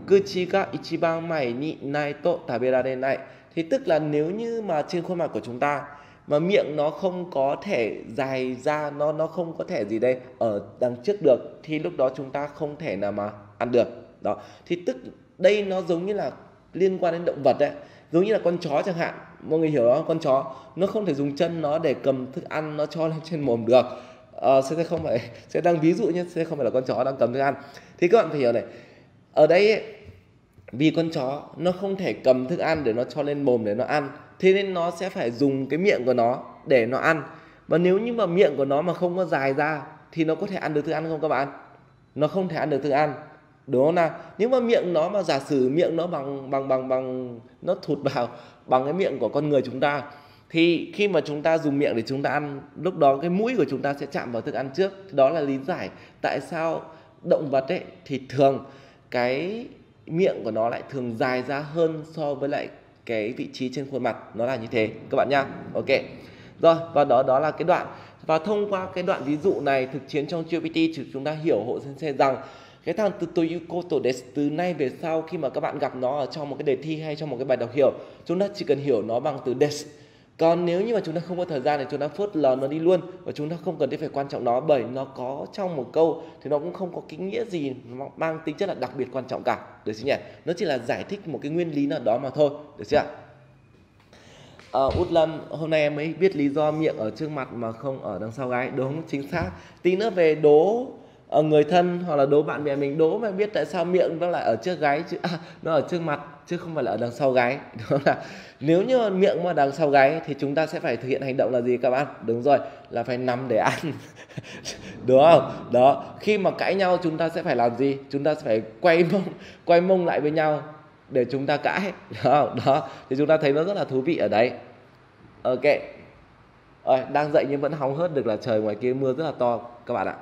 kuchi ga ichiban mai ni nai to taberare thì tức là nếu như mà trên khuôn mặt của chúng ta mà miệng nó không có thể dài ra nó nó không có thể gì đây ở đằng trước được thì lúc đó chúng ta không thể nào mà ăn được. Đó. Thì tức đây nó giống như là liên quan đến động vật đấy giống như là con chó chẳng hạn. Mọi người hiểu đó con chó nó không thể dùng chân nó để cầm thức ăn nó cho lên trên mồm được. Ờ, sẽ không phải sẽ đang ví dụ nhé sẽ không phải là con chó đang cầm thức ăn. Thì các bạn phải hiểu này. Ở đây ấy, vì con chó nó không thể cầm thức ăn để nó cho lên mồm để nó ăn. Thế nên nó sẽ phải dùng cái miệng của nó để nó ăn. Và nếu như mà miệng của nó mà không có dài ra thì nó có thể ăn được thức ăn không các bạn? Nó không thể ăn được thức ăn đúng không nào? Nếu mà miệng nó mà giả sử miệng nó bằng bằng bằng bằng, nó thụt vào bằng cái miệng của con người chúng ta, thì khi mà chúng ta dùng miệng để chúng ta ăn, lúc đó cái mũi của chúng ta sẽ chạm vào thức ăn trước. Đó là lý giải tại sao động vật ấy thì thường cái miệng của nó lại thường dài ra hơn so với lại cái vị trí trên khuôn mặt. Nó là như thế, các bạn nhá. Ok. Rồi, và đó đó là cái đoạn. Và thông qua cái đoạn ví dụ này thực chiến trong GPT chúng ta hiểu hộ sensei rằng cái thằng từ Toyuko to desu từ nay về sau khi mà các bạn gặp nó ở trong một cái đề thi hay trong một cái bài đọc hiểu chúng ta chỉ cần hiểu nó bằng từ des. còn nếu như mà chúng ta không có thời gian thì chúng ta phớt lờ nó đi luôn và chúng ta không cần thiết phải quan trọng nó bởi nó có trong một câu thì nó cũng không có cái nghĩa gì mang tính chất là đặc biệt quan trọng cả. Được chưa nhỉ? Nó chỉ là giải thích một cái nguyên lý nào đó mà thôi. Được chưa à, út lâm hôm nay em mới biết lý do miệng ở trước mặt mà không ở đằng sau gái. Đúng chính xác. Tí nữa về đố ở người thân hoặc là đố bạn bè mình đố mà biết tại sao miệng nó lại ở trước gái chứ à, nó ở trước mặt chứ không phải là ở đằng sau gái đúng là nếu như miệng mà đằng sau gái thì chúng ta sẽ phải thực hiện hành động là gì các bạn? Đúng rồi là phải nằm để ăn. Đúng không? Đó khi mà cãi nhau chúng ta sẽ phải làm gì? Chúng ta sẽ phải quay mông quay mông lại với nhau để chúng ta cãi. Đó, đó thì chúng ta thấy nó rất là thú vị ở đấy. Ok. Ôi, đang dậy nhưng vẫn hóng hớt được là trời ngoài kia mưa rất là to các bạn ạ.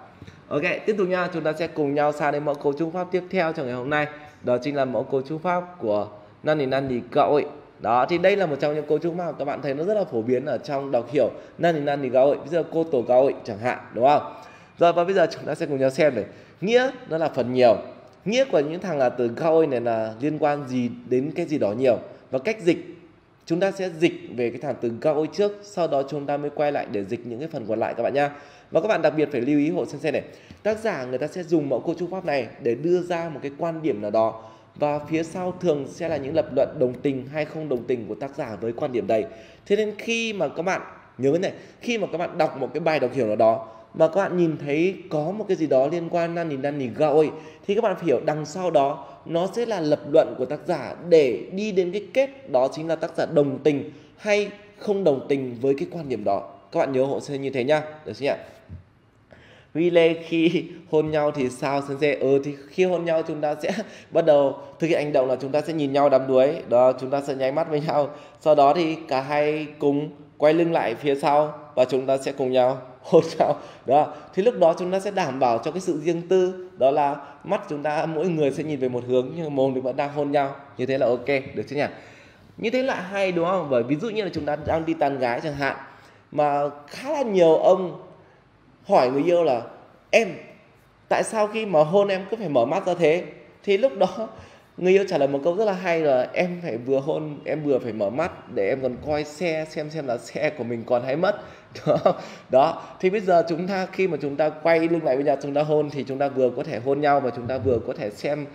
Ok, tiếp tục nha, chúng ta sẽ cùng nhau sang đến mẫu cấu trúc pháp tiếp theo trong ngày hôm nay. Đó chính là mẫu cấu trúc pháp của năn năn cậu ấy. Đó, thì đây là một trong những cấu trúc mà các bạn thấy nó rất là phổ biến ở trong đọc hiểu năn năn cậu ấy. Bây giờ cô tổ cậu ấy chẳng hạn, đúng không? Rồi và bây giờ chúng ta sẽ cùng nhau xem này. Nghĩa nó là phần nhiều. Nghĩa của những thằng là từ cậu này là liên quan gì đến cái gì đó nhiều. Và cách dịch chúng ta sẽ dịch về cái thằng từ cậu trước, sau đó chúng ta mới quay lại để dịch những cái phần còn lại các bạn nhá. Và các bạn đặc biệt phải lưu ý hộ sensei này. Tác giả người ta sẽ dùng mẫu cấu trúc pháp này để đưa ra một cái quan điểm nào đó và phía sau thường sẽ là những lập luận đồng tình hay không đồng tình của tác giả với quan điểm đấy. Thế nên khi mà các bạn nhớ này, khi mà các bạn đọc một cái bài đọc hiểu nào đó mà các bạn nhìn thấy có một cái gì đó liên quan năn nỉ năn nỉ gạo thì các bạn phải hiểu đằng sau đó, nó sẽ là lập luận của tác giả để đi đến cái kết đó chính là tác giả đồng tình hay không đồng tình với cái quan điểm đó. Các bạn nhớ hộ sẽ như thế nhá. Được chưa nhỉ? Huy Lê khi hôn nhau thì sao sensei? Ừ thì khi hôn nhau chúng ta sẽ bắt đầu thực hiện hành động là chúng ta sẽ nhìn nhau đắm đuối. Đó, chúng ta sẽ nháy mắt với nhau. Sau đó thì cả hai cùng quay lưng lại phía sau và chúng ta sẽ cùng nhau. hôn nhau. Đó. Thì lúc đó chúng ta sẽ đảm bảo cho cái sự riêng tư, đó là mắt chúng ta, mỗi người sẽ nhìn về một hướng nhưng mồm thì vẫn đang hôn nhau. Như thế là ok, được chứ nhỉ? Như thế là hay, đúng không? Bởi ví dụ như là chúng ta đang đi tán gái chẳng hạn, mà khá là nhiều ông hỏi người yêu là, em, tại sao khi mà hôn em cứ phải mở mắt ra thế? Thì lúc đó người yêu trả lời một câu rất là hay là em phải vừa hôn, em vừa phải mở mắt để em còn coi xe, xem xem là xe của mình còn hay mất. Đó đó. Thì bây giờ chúng ta, khi mà chúng ta quay lưng lại với nhau, chúng ta hôn thì chúng ta vừa có thể hôn nhau và chúng ta vừa có thể xem,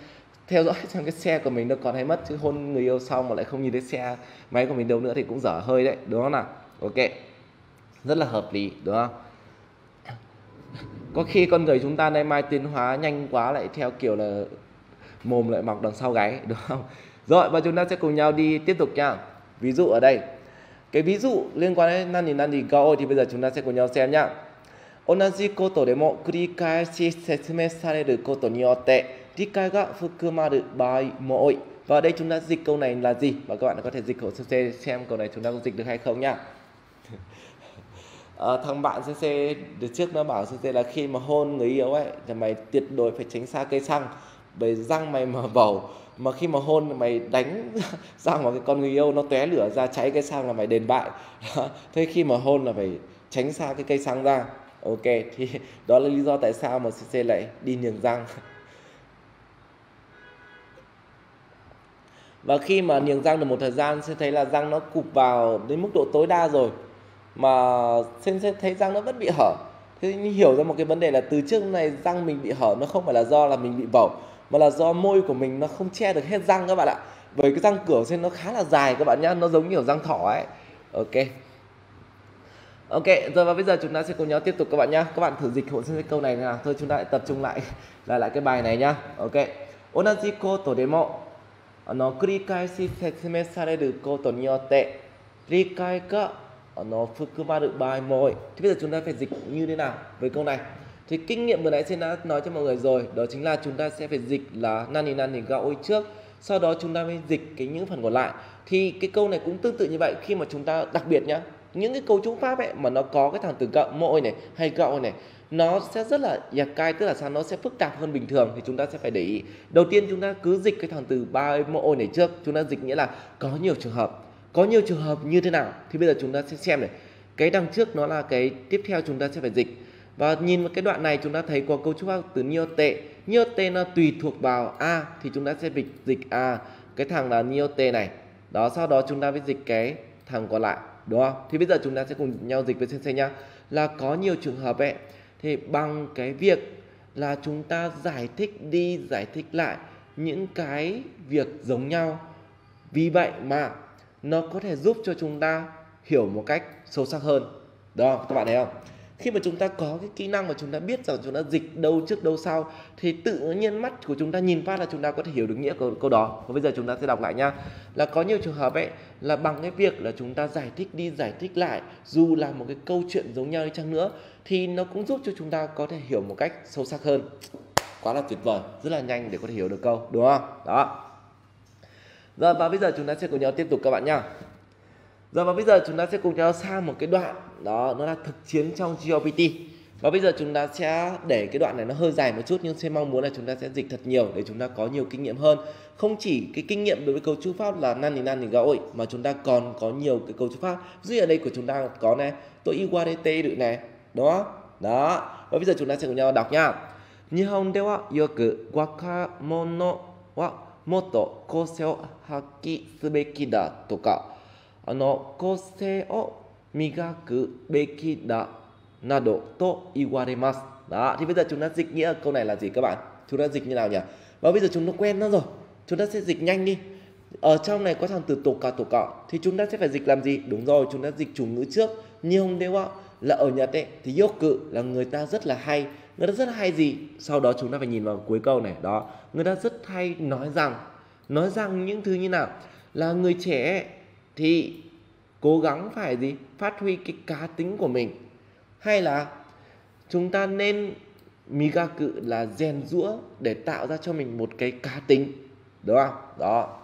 theo dõi xem cái xe của mình nó còn hay mất. Chứ hôn người yêu xong mà lại không nhìn thấy xe, máy của mình đâu nữa thì cũng dở hơi đấy, đúng không nào? Ok. Rất là hợp lý, đúng không? Có khi con người chúng ta nay mai tiến hóa nhanh quá lại theo kiểu là mồm lại mọc đằng sau gáy đúng không rồi và chúng ta sẽ cùng nhau đi tiếp tục nha ví dụ ở đây cái ví dụ liên quan đến nani nani go thì bây giờ chúng ta sẽ cùng nhau xem nhá 同じことでも繰り返し説明されることによって理解が含まる場合も多い。Và ở đây chúng ta dịch câu này là gì? Và các bạn có thể dịch hộ CC xem câu này chúng ta có dịch được hay không nhá à, thằng bạn CC được trước nó bảo CC là khi mà hôn người yêu ấy thì mày tuyệt đối phải tránh xa cây xăng bởi răng mày mà bầu, mà khi mà hôn mày đánh răng vào cái con người yêu nó tóe lửa ra cháy cái xăng là mày đền bại. Thế khi mà hôn là phải tránh xa cái cây xăng ra. Ok thì đó là lý do tại sao mà CC lại đi nhường răng. Và khi mà niềng răng được một thời gian sẽ thấy là răng nó cụp vào đến mức độ tối đa rồi. Mà sen sẽ thấy răng nó vẫn bị hở. Thế hiểu ra một cái vấn đề là từ trước này răng mình bị hở nó không phải là do là mình bị bẩu mà là do môi của mình nó không che được hết răng các bạn ạ bởi cái răng cửa sen nó khá là dài các bạn nhá nó giống như răng thỏ ấy ok Ok, rồi và bây giờ chúng ta sẽ cùng nhau tiếp tục các bạn nhá. Các bạn thử dịch hộ sinh câu này nào. Thôi chúng ta lại tập trung lại lại lại cái bài này nhá. Ok. 同じことでもあの繰り返し説明されることによって理解が nó 含まる場合も多い. Thì bây giờ chúng ta phải dịch như thế nào với câu này? Thì kinh nghiệm vừa nãy xin đã nói cho mọi người rồi, đó chính là chúng ta sẽ phải dịch là nani nani ga ôi trước, sau đó chúng ta mới dịch cái những phần còn lại. Thì cái câu này cũng tương tự như vậy khi mà chúng ta đặc biệt nhá, những cái cấu trúc pháp ấy mà nó có cái thằng từ gạo mội này hay gạo này nó sẽ rất là nhạc cai tức là sao? Nó sẽ phức tạp hơn bình thường thì chúng ta sẽ phải để ý. Đầu tiên chúng ta cứ dịch cái thằng từ ba mội này trước chúng ta dịch nghĩa là có nhiều trường hợp có nhiều trường hợp như thế nào? Thì bây giờ chúng ta sẽ xem này. Cái đằng trước nó là cái tiếp theo chúng ta sẽ phải dịch và nhìn vào cái đoạn này, chúng ta thấy có cấu trúc pháp từ nhiêu tệ nhiêu tệ nó tùy thuộc vào a thì chúng ta sẽ dịch dịch a. Cái thằng là nhiêu tệ này. Đó, sau đó chúng ta mới dịch cái thằng còn lại, đúng không? Thì bây giờ chúng ta sẽ cùng nhau dịch với sensei nhá. Là có nhiều trường hợp ấy, thì bằng cái việc là chúng ta giải thích đi, giải thích lại những cái việc giống nhau. Vì vậy mà nó có thể giúp cho chúng ta hiểu một cách sâu sắc hơn. Đó, các bạn thấy không? Khi mà chúng ta có cái kỹ năng mà chúng ta biết rằng chúng ta dịch đâu trước đâu sau thì tự nhiên mắt của chúng ta nhìn phát là chúng ta có thể hiểu được nghĩa của câu đó và bây giờ chúng ta sẽ đọc lại nha là có nhiều trường hợp ấy là bằng cái việc là chúng ta giải thích đi giải thích lại dù là một cái câu chuyện giống nhau đi chăng nữa thì nó cũng giúp cho chúng ta có thể hiểu một cách sâu sắc hơn quá là tuyệt vời rất là nhanh để có thể hiểu được câu đúng không đó rồi và bây giờ chúng ta sẽ cùng nhau tiếp tục các bạn nha rồi và bây giờ chúng ta sẽ cùng nhau sang một cái đoạn đó nó là thực chiến trong GPT và bây giờ chúng ta sẽ để cái đoạn này nó hơi dài một chút nhưng sẽ mong muốn là chúng ta sẽ dịch thật nhiều để chúng ta có nhiều kinh nghiệm hơn không chỉ cái kinh nghiệm đối với cấu trúc pháp là nani nani gaoi mà chúng ta còn có nhiều cái cấu trúc pháp dưới ở đây của chúng ta có này tôi iwarete được này đó đó và bây giờ chúng ta sẽ cùng nhau đọc nha 日本ではよく若者はもっと個性を発揮すべきだとかあの個性を Migaku beki da nado to iwaremasu. Đó, thì bây giờ chúng ta dịch nghĩa câu này là gì các bạn? Chúng ta dịch như nào nhỉ? Và bây giờ chúng ta quen nó rồi. Chúng ta sẽ dịch nhanh đi. Ở trong này có thằng từ tổ cọ tổ cọ thì chúng ta sẽ phải dịch làm gì? Đúng rồi, chúng ta dịch chủ ngữ trước. Như hôm đấy là ở Nhật ấy thì yoku là người ta rất là hay người ta rất hay gì sau đó chúng ta phải nhìn vào cuối câu này đó người ta rất hay nói rằng nói rằng những thứ như nào là người trẻ thì cố gắng phải gì? Phát huy cái cá tính của mình. Hay là chúng ta nên miga cự là rèn rũa để tạo ra cho mình một cái cá tính, đúng không? Đó.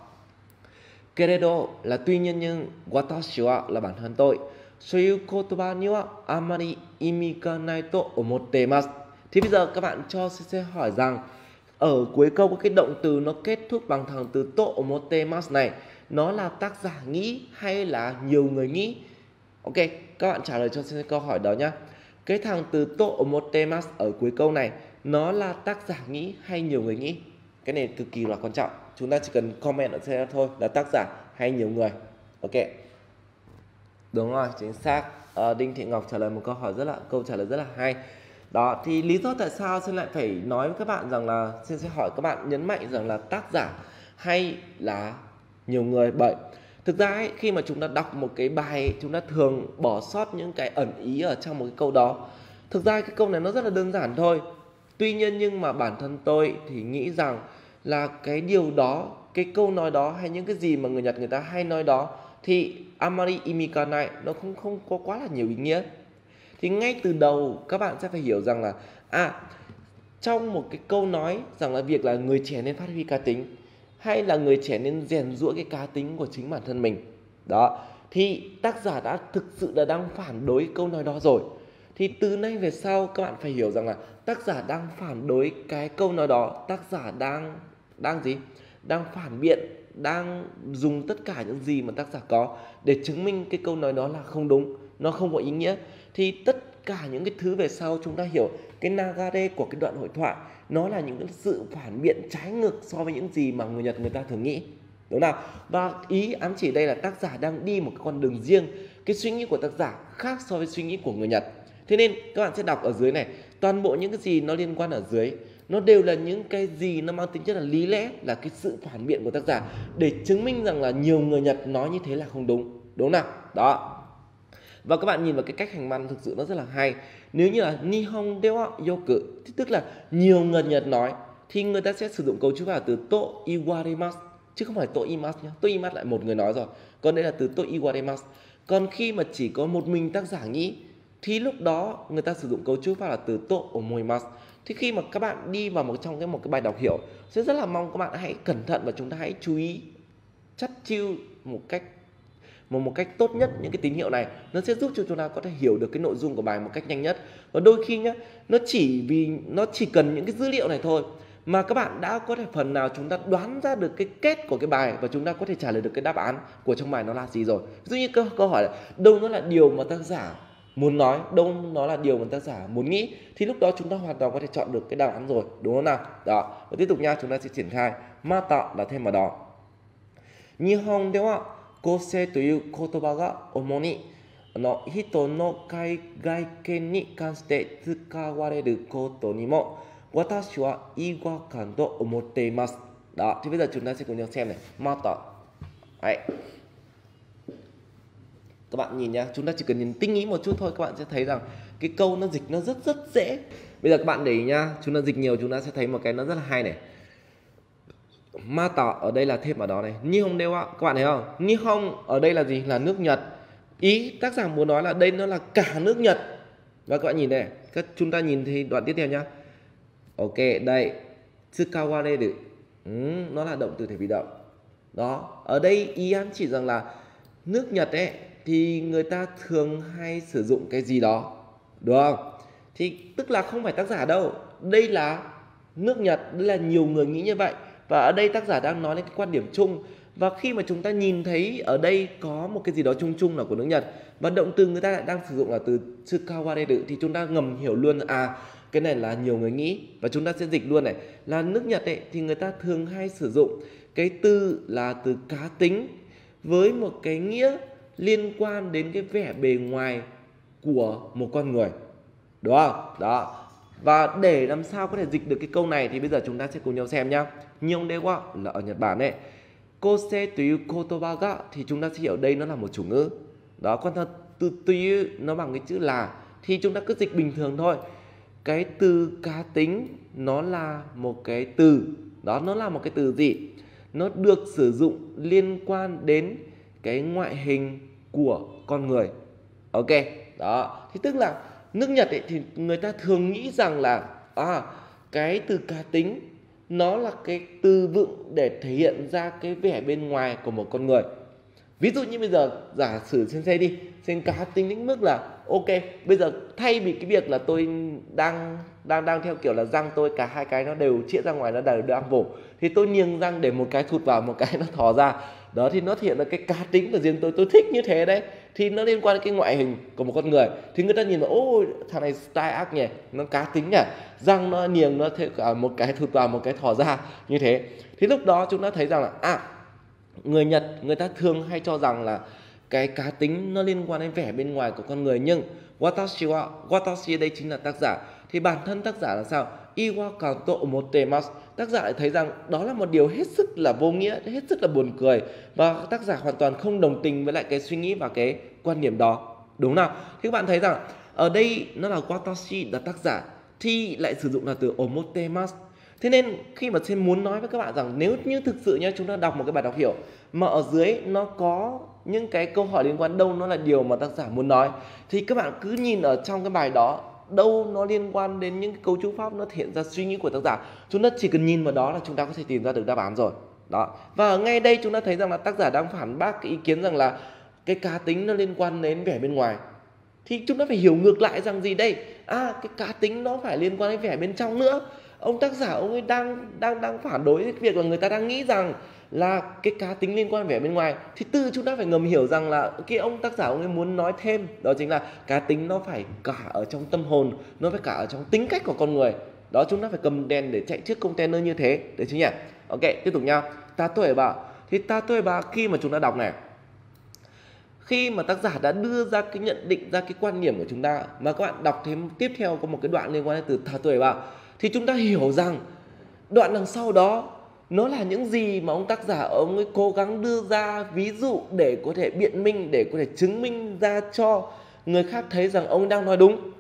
Keredo là tuy nhiên nhưng watashi wa là bản thân tôi. Soyu kotoba ni wa amari imi ga nai to omotemasu thì bây giờ các bạn cho CC hỏi rằng, ở cuối câu, cái động từ nó kết thúc bằng thằng từ to omotemasu này nó là tác giả nghĩ hay là nhiều người nghĩ? Ok các bạn trả lời cho xin câu hỏi đó nhá. Cái thằng từ to omotemas ở cuối câu này nó là tác giả nghĩ hay nhiều người nghĩ? Cái này cực kỳ là quan trọng. Chúng ta chỉ cần comment ở trên thôi là tác giả hay nhiều người. Ok. Đúng rồi chính xác. À, đinh thị ngọc trả lời một câu hỏi rất là câu trả lời rất là hay. Đó thì lý do tại sao xin lại phải nói với các bạn rằng là xin sẽ hỏi các bạn nhấn mạnh rằng là tác giả hay là nhiều người bệnh. thực ra ấy, khi mà chúng ta đọc một cái bài chúng ta thường bỏ sót những cái ẩn ý ở trong một cái câu đó. Thực ra cái câu này nó rất là đơn giản thôi. Tuy nhiên nhưng mà bản thân tôi thì nghĩ rằng là cái điều đó cái câu nói đó hay những cái gì mà người nhật người ta hay nói đó thì amari imika này nó không không có quá là nhiều ý nghĩa. Thì ngay từ đầu các bạn sẽ phải hiểu rằng là à trong một cái câu nói rằng là việc là người trẻ nên phát huy cá tính hay là người trẻ nên rèn rũa cái cá tính của chính bản thân mình? Đó, thì tác giả đã thực sự là đang phản đối câu nói đó rồi. Thì từ nay về sau, các bạn phải hiểu rằng là tác giả đang phản đối cái câu nói đó. Tác giả đang đang gì? Đang phản biện, đang dùng tất cả những gì mà tác giả có để chứng minh cái câu nói đó là không đúng, nó không có ý nghĩa. Thì tất cả những cái thứ về sau, chúng ta hiểu cái nagare của cái đoạn hội thoại nó là những sự phản biện trái ngược so với những gì mà người Nhật, người ta thường nghĩ. Đúng nào? Và ý ám chỉ đây là tác giả đang đi một cái con đường riêng. Cái suy nghĩ của tác giả khác so với suy nghĩ của người Nhật. Thế nên các bạn sẽ đọc ở dưới này, toàn bộ những cái gì nó liên quan ở dưới, nó đều là những cái gì nó mang tính chất là lý lẽ, là cái sự phản biện của tác giả để chứng minh rằng là nhiều người Nhật nói như thế là không đúng. Đúng nào? Đó. Và các bạn nhìn vào cái cách hành văn thực sự nó rất là hay nếu như là Nihon dewa yoku, thì tức là nhiều người Nhật nói, thì người ta sẽ sử dụng cấu trúc là từ to iwarimasu chứ không phải to Imas nhé to Imas lại một người nói rồi còn đây là từ to iwarimasu còn khi mà chỉ có một mình tác giả nghĩ, thì lúc đó người ta sử dụng cấu trúc là từ to omoimasu thì khi mà các bạn đi vào một trong cái một cái bài đọc hiểu, sẽ rất là mong các bạn hãy cẩn thận và chúng ta hãy chú ý, chắt chiu một cách mà một cách tốt nhất những cái tín hiệu này nó sẽ giúp cho chúng ta có thể hiểu được cái nội dung của bài một cách nhanh nhất. Và đôi khi nhá nó chỉ vì nó chỉ cần những cái dữ liệu này thôi mà các bạn đã có thể phần nào chúng ta đoán ra được cái kết của cái bài và chúng ta có thể trả lời được cái đáp án của trong bài nó là gì rồi. Ví dụ như câu, câu hỏi là đâu nó là điều mà tác giả muốn nói? Đâu nó là điều mà tác giả muốn nghĩ? Thì lúc đó chúng ta hoàn toàn có thể chọn được cái đáp án rồi đúng không nào? Đó và tiếp tục nha chúng ta sẽ triển khai. Ma tạo là thêm vào đó. Như hong đúng không ạ? 合成という言葉が主にあの人の海外見に関して使われることにも私は違和感と思っています。Đó, thì bây giờ chúng ta sẽ cùng nhau xem này. Mata. Đấy. Các bạn nhìn nhá, chúng ta chỉ cần nhìn tinh ý một chút thôi các bạn sẽ thấy rằng cái câu nó dịch nó rất rất dễ. Bây giờ các bạn để ý nhá, chúng ta dịch nhiều chúng ta sẽ thấy một cái nó rất là hay này. ma tạo ở đây là thêm vào đó này. Nihon ạ các bạn thấy không? Nihon ở đây là gì? Là nước Nhật. Ý tác giả muốn nói là đây nó là cả nước Nhật. Và các bạn nhìn đây, các chúng ta nhìn thấy đoạn tiếp theo nhá ok đây tsukawareru ừ, nó là động từ thể bị động đó ở đây ý ám chỉ rằng là nước Nhật ấy thì người ta thường hay sử dụng cái gì đó đúng không thì tức là không phải tác giả đâu đây là nước Nhật đây là nhiều người nghĩ như vậy và ở đây tác giả đang nói đến cái quan điểm chung. Và khi mà chúng ta nhìn thấy ở đây có một cái gì đó chung chung là của nước Nhật, và động từ người ta lại đang sử dụng là từ tsukawareru thì chúng ta ngầm hiểu luôn à cái này là nhiều người nghĩ và chúng ta sẽ dịch luôn này. Là nước Nhật ấy, thì người ta thường hay sử dụng cái từ là từ cá tính với một cái nghĩa liên quan đến cái vẻ bề ngoài của một con người. Đúng không? Đó và để làm sao có thể dịch được cái câu này thì bây giờ chúng ta sẽ cùng nhau xem nhá. Nhông quá là ở Nhật Bản đấy Kose tuyu kotoba ga thì chúng ta sẽ hiểu đây nó là một chủ ngữ. Đó, con thật từ tuyu nó bằng cái chữ là, thì chúng ta cứ dịch bình thường thôi. Cái từ cá tính, nó là một cái từ. Đó, nó là một cái từ gì? Nó được sử dụng liên quan đến cái ngoại hình của con người. Ok, đó. Thì tức là nước nhật ấy, thì người ta thường nghĩ rằng là à cái từ cá tính nó là cái từ vựng để thể hiện ra cái vẻ bên ngoài của một con người. Ví dụ như bây giờ giả sử trên xe đi trên cá tính đến mức là ok bây giờ thay vì cái việc là tôi đang đang đang theo kiểu là răng tôi cả hai cái nó đều chĩa ra ngoài nó đều đang vổ thì tôi nghiêng răng để một cái thụt vào một cái nó thò ra. Đó thì nó thể hiện là cái cá tính của riêng tôi tôi thích như thế đấy thì nó liên quan đến cái ngoại hình của một con người. Thì người ta nhìn vào, ôi, thằng này style ác nhỉ, nó cá tính nhỉ, răng nó niềng nó thế cả một cái thụt vào một cái thò ra. Như thế. Thì lúc đó chúng ta thấy rằng là à người Nhật, người ta thường hay cho rằng là cái cá tính nó liên quan đến vẻ bên ngoài của con người. Nhưng watashi wa, watashi đây chính là tác giả. Thì bản thân tác giả là sao? Iwakato omotemasu tác giả lại thấy rằng đó là một điều hết sức là vô nghĩa, hết sức là buồn cười. Và tác giả hoàn toàn không đồng tình với lại cái suy nghĩ và cái quan điểm đó. Đúng nào? Thì các bạn thấy rằng, ở đây nó là watashi là tác giả, thì lại sử dụng là từ omotemasu Thế nên khi mà Sen muốn nói với các bạn rằng nếu như thực sự nhá, chúng ta đọc một cái bài đọc hiểu, mà ở dưới nó có những cái câu hỏi liên quan đâu nó là điều mà tác giả muốn nói, thì các bạn cứ nhìn ở trong cái bài đó đâu nó liên quan đến những cái cấu trúc pháp nó thể hiện ra suy nghĩ của tác giả. Chúng ta chỉ cần nhìn vào đó là chúng ta có thể tìm ra được đáp án rồi. Đó. Và ở ngay đây chúng ta thấy rằng là tác giả đang phản bác cái ý kiến rằng là cái cá tính nó liên quan đến vẻ bên ngoài. Thì chúng ta phải hiểu ngược lại rằng gì đây? À cái cá tính nó phải liên quan đến vẻ bên trong nữa. Ông tác giả ông ấy đang đang đang phản đối cái việc là người ta đang nghĩ rằng là cái cá tính liên quan vẻ bên ngoài, thì từ chúng ta phải ngầm hiểu rằng là, cái ông tác giả ông ấy muốn nói thêm, đó chính là cá tính nó phải cả ở trong tâm hồn, nó phải cả ở trong tính cách của con người. Đó, chúng ta phải cầm đèn để chạy trước container như thế, được chứ nhỉ? Ok, tiếp tục nhau. Ta tuổi bà. Thì ta tuổi bà, khi mà chúng ta đọc này, khi mà tác giả đã đưa ra cái nhận định, ra cái quan điểm của chúng ta, mà các bạn đọc thêm tiếp theo có một cái đoạn liên quan đến từ ta tuổi bà, thì chúng ta hiểu rằng đoạn đằng sau đó nó là những gì mà ông tác giả ông ấy cố gắng đưa ra, ví dụ để có thể biện minh, để có thể chứng minh ra cho người khác thấy rằng ông đang nói đúng.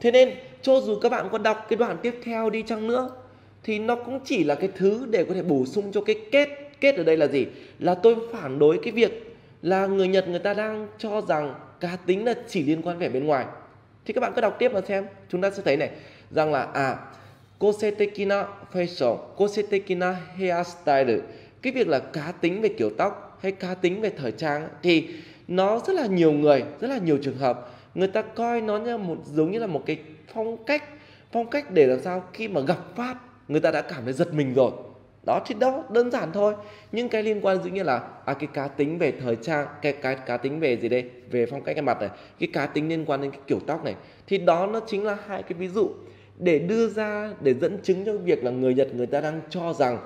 Thế nên, cho dù các bạn có đọc cái đoạn tiếp theo đi chăng nữa, thì nó cũng chỉ là cái thứ để có thể bổ sung cho cái kết kết ở đây là gì? Là tôi phản đối cái việc là người Nhật người ta đang cho rằng cá tính là chỉ liên quan vẻ bên ngoài. Thì các bạn cứ đọc tiếp mà xem, chúng ta sẽ thấy này, rằng là à kosetekina fashion kosetekina hairstyle. Cái việc là cá tính về kiểu tóc hay cá tính về thời trang thì nó rất là nhiều người rất là nhiều trường hợp. Người ta coi nó như một giống như là một cái phong cách phong cách để làm sao khi mà gặp pháp người ta đã cảm thấy giật mình rồi. Đó thì đó đơn giản thôi. Nhưng cái liên quan dĩ nhiên là à, cái cá tính về thời trang cái cái cá tính về gì đây? Về phong cách cái mặt này cái cá tính liên quan đến cái kiểu tóc này. Thì đó nó chính là hai cái ví dụ để đưa ra, để dẫn chứng cho việc là người Nhật, người ta đang cho rằng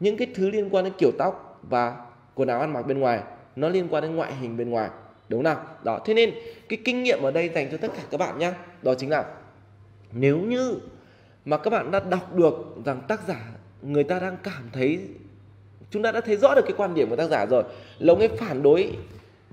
những cái thứ liên quan đến kiểu tóc và quần áo ăn mặc bên ngoài, nó liên quan đến ngoại hình bên ngoài, đúng không nào? Đó, thế nên cái kinh nghiệm ở đây dành cho tất cả các bạn nhé đó chính là nếu như mà các bạn đã đọc được rằng tác giả người ta đang cảm thấy, chúng ta đã thấy rõ được cái quan điểm của tác giả rồi là ông ấy phản đối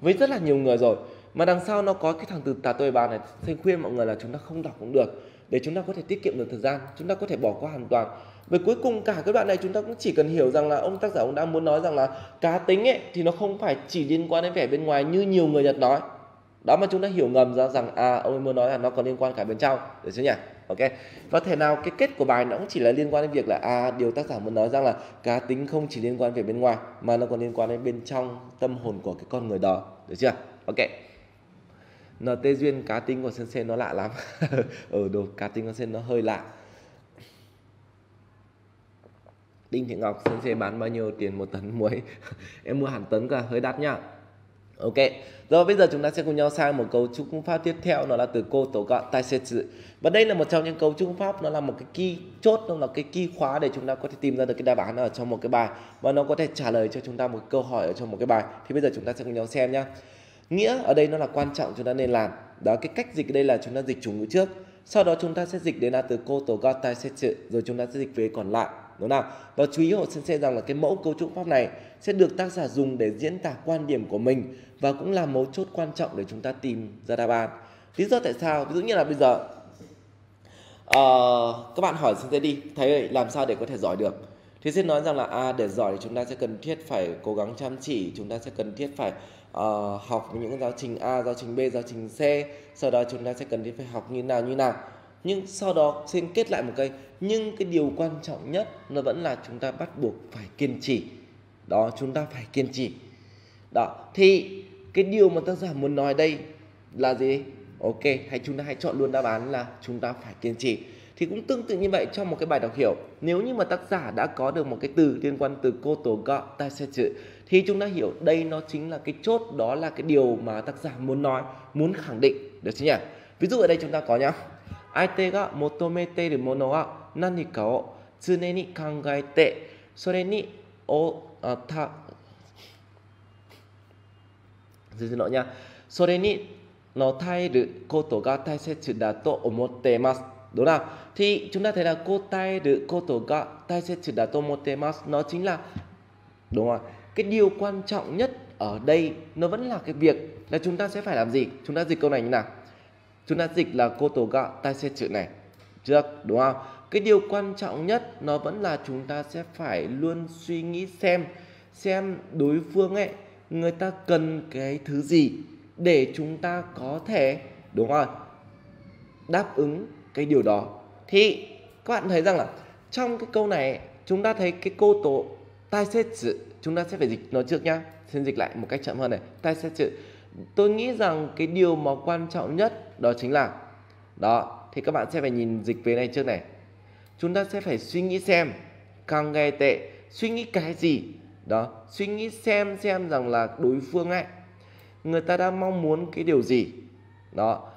với rất là nhiều người rồi, mà đằng sau nó có cái thằng từ tà tôi bà này, xin khuyên mọi người là chúng ta không đọc cũng được để chúng ta có thể tiết kiệm được thời gian, chúng ta có thể bỏ qua hoàn toàn. Về cuối cùng cả cái đoạn này, chúng ta cũng chỉ cần hiểu rằng là ông tác giả ông đang muốn nói rằng là cá tính ấy, thì nó không phải chỉ liên quan đến vẻ bên ngoài như nhiều người Nhật nói. Đó mà chúng ta hiểu ngầm ra rằng à ông ấy muốn nói là nó còn liên quan cả bên trong. Được chưa nhỉ? Ok. Và thể nào cái kết của bài nó cũng chỉ là liên quan đến việc là à điều tác giả muốn nói rằng là cá tính không chỉ liên quan về bên ngoài, mà nó còn liên quan đến bên trong tâm hồn của cái con người đó. Được chưa? Ok. NT duyên cá tính của sensei nó lạ lắm ở ừ, đồ cá tính của sensei nó hơi lạ Đinh Thị Ngọc sensei bán bao nhiêu tiền một tấn muối em mua hẳn tấn cả hơi đắt nhá Ok, rồi bây giờ chúng ta sẽ cùng nhau sang một cấu trúc pháp tiếp theo nó là từ cô tổ gọi tai setsu. Và đây là một trong những cấu trúc pháp nó là một cái key chốt nó là cái key khóa để chúng ta có thể tìm ra được cái đáp án ở trong một cái bài và nó có thể trả lời cho chúng ta một câu hỏi ở trong một cái bài. Thì bây giờ chúng ta sẽ cùng nhau xem nhá. Nghĩa ở đây nó là quan trọng chúng ta nên làm. Đó cái cách dịch đây là chúng ta dịch chủ ngữ trước. Sau đó chúng ta sẽ dịch đến là từ cô tổ gọi tai setsu rồi chúng ta sẽ dịch về còn lại đúng không nào và chú ý hộ sensei rằng là cái mẫu cấu trúc pháp này sẽ được tác giả dùng để diễn tả quan điểm của mình và cũng là mấu chốt quan trọng để chúng ta tìm ra đáp án lý do tại sao ví dụ như là bây giờ uh, các bạn hỏi sensei đi thấy làm sao để có thể giỏi được thì sẽ nói rằng là à để giỏi thì chúng ta sẽ cần thiết phải cố gắng chăm chỉ chúng ta sẽ cần thiết phải uh, học những giáo trình A giáo trình B giáo trình C. Sau đó chúng ta sẽ cần đi phải học như nào như nào. Nhưng sau đó xin kết lại một cây. Nhưng cái điều quan trọng nhất nó vẫn là chúng ta bắt buộc phải kiên trì. Đó chúng ta phải kiên trì. Đó thì cái điều mà tác giả muốn nói đây là gì? Ok hay chúng ta hãy chọn luôn đáp án là chúng ta phải kiên trì. Thì cũng tương tự như vậy trong một cái bài đọc hiểu. Nếu như mà tác giả đã có được một cái từ liên quan từ cô tổ gọ ta sẽ chữ khi chúng ta hiểu đây nó chính là cái chốt, đó là cái điều mà tác giả muốn nói, muốn khẳng định, được chứ nhỉ ví dụ ở đây chúng ta có nhá Aite ga motomete iru mono wa nani ka o tsune ni kangaete sore ni o ta Xin lỗi nha. Sore ni no taeru koto ga taisetsu da to omotemasu. Đúng nào? Thì chúng ta thấy là cô taeru koto ga taisetsu da to omotemasu nó chính là, đúng không ạ? Cái điều quan trọng nhất ở đây nó vẫn là cái việc là chúng ta sẽ phải làm gì? Chúng ta dịch câu này như nào? Chúng ta dịch là cô tổ gạo tai xe chữ này. Trước đúng không? Cái điều quan trọng nhất nó vẫn là chúng ta sẽ phải luôn suy nghĩ xem xem đối phương ấy, người ta cần cái thứ gì để chúng ta có thể, đúng không? Đáp ứng cái điều đó. Thì các bạn thấy rằng là trong cái câu này, chúng ta thấy cái cô tổ tai xét chữ chúng ta sẽ phải dịch nó trước nhá, xin dịch lại một cách chậm hơn này. Ta sẽ chữ, tôi nghĩ rằng cái điều mà quan trọng nhất đó chính là, đó, thì các bạn sẽ phải nhìn dịch về này trước này. Chúng ta sẽ phải suy nghĩ xem, càng nghe tệ, suy nghĩ cái gì? Đó, suy nghĩ xem xem rằng là đối phương ấy, người ta đang mong muốn cái điều gì? Đó.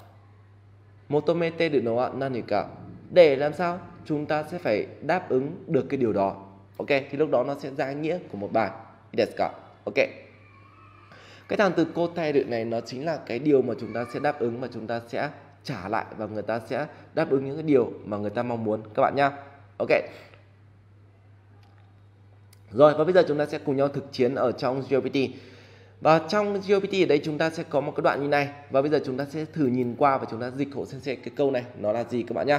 Motomete được nó nani cả. Để làm sao? Chúng ta sẽ phải đáp ứng được cái điều đó ok, thì lúc đó nó sẽ ra nghĩa của một bài. Desu ka ok. Cái thằng từ cô thay được này nó chính là cái điều mà chúng ta sẽ đáp ứng và chúng ta sẽ trả lại và người ta sẽ đáp ứng những cái điều mà người ta mong muốn. Các bạn nhá. Ok. Rồi, và bây giờ chúng ta sẽ cùng nhau thực chiến ở trong GPT và trong GPT ở đây chúng ta sẽ có một cái đoạn như này. Và bây giờ chúng ta sẽ thử nhìn qua và chúng ta dịch hộ sensei cái câu này. Nó là gì các bạn nhá?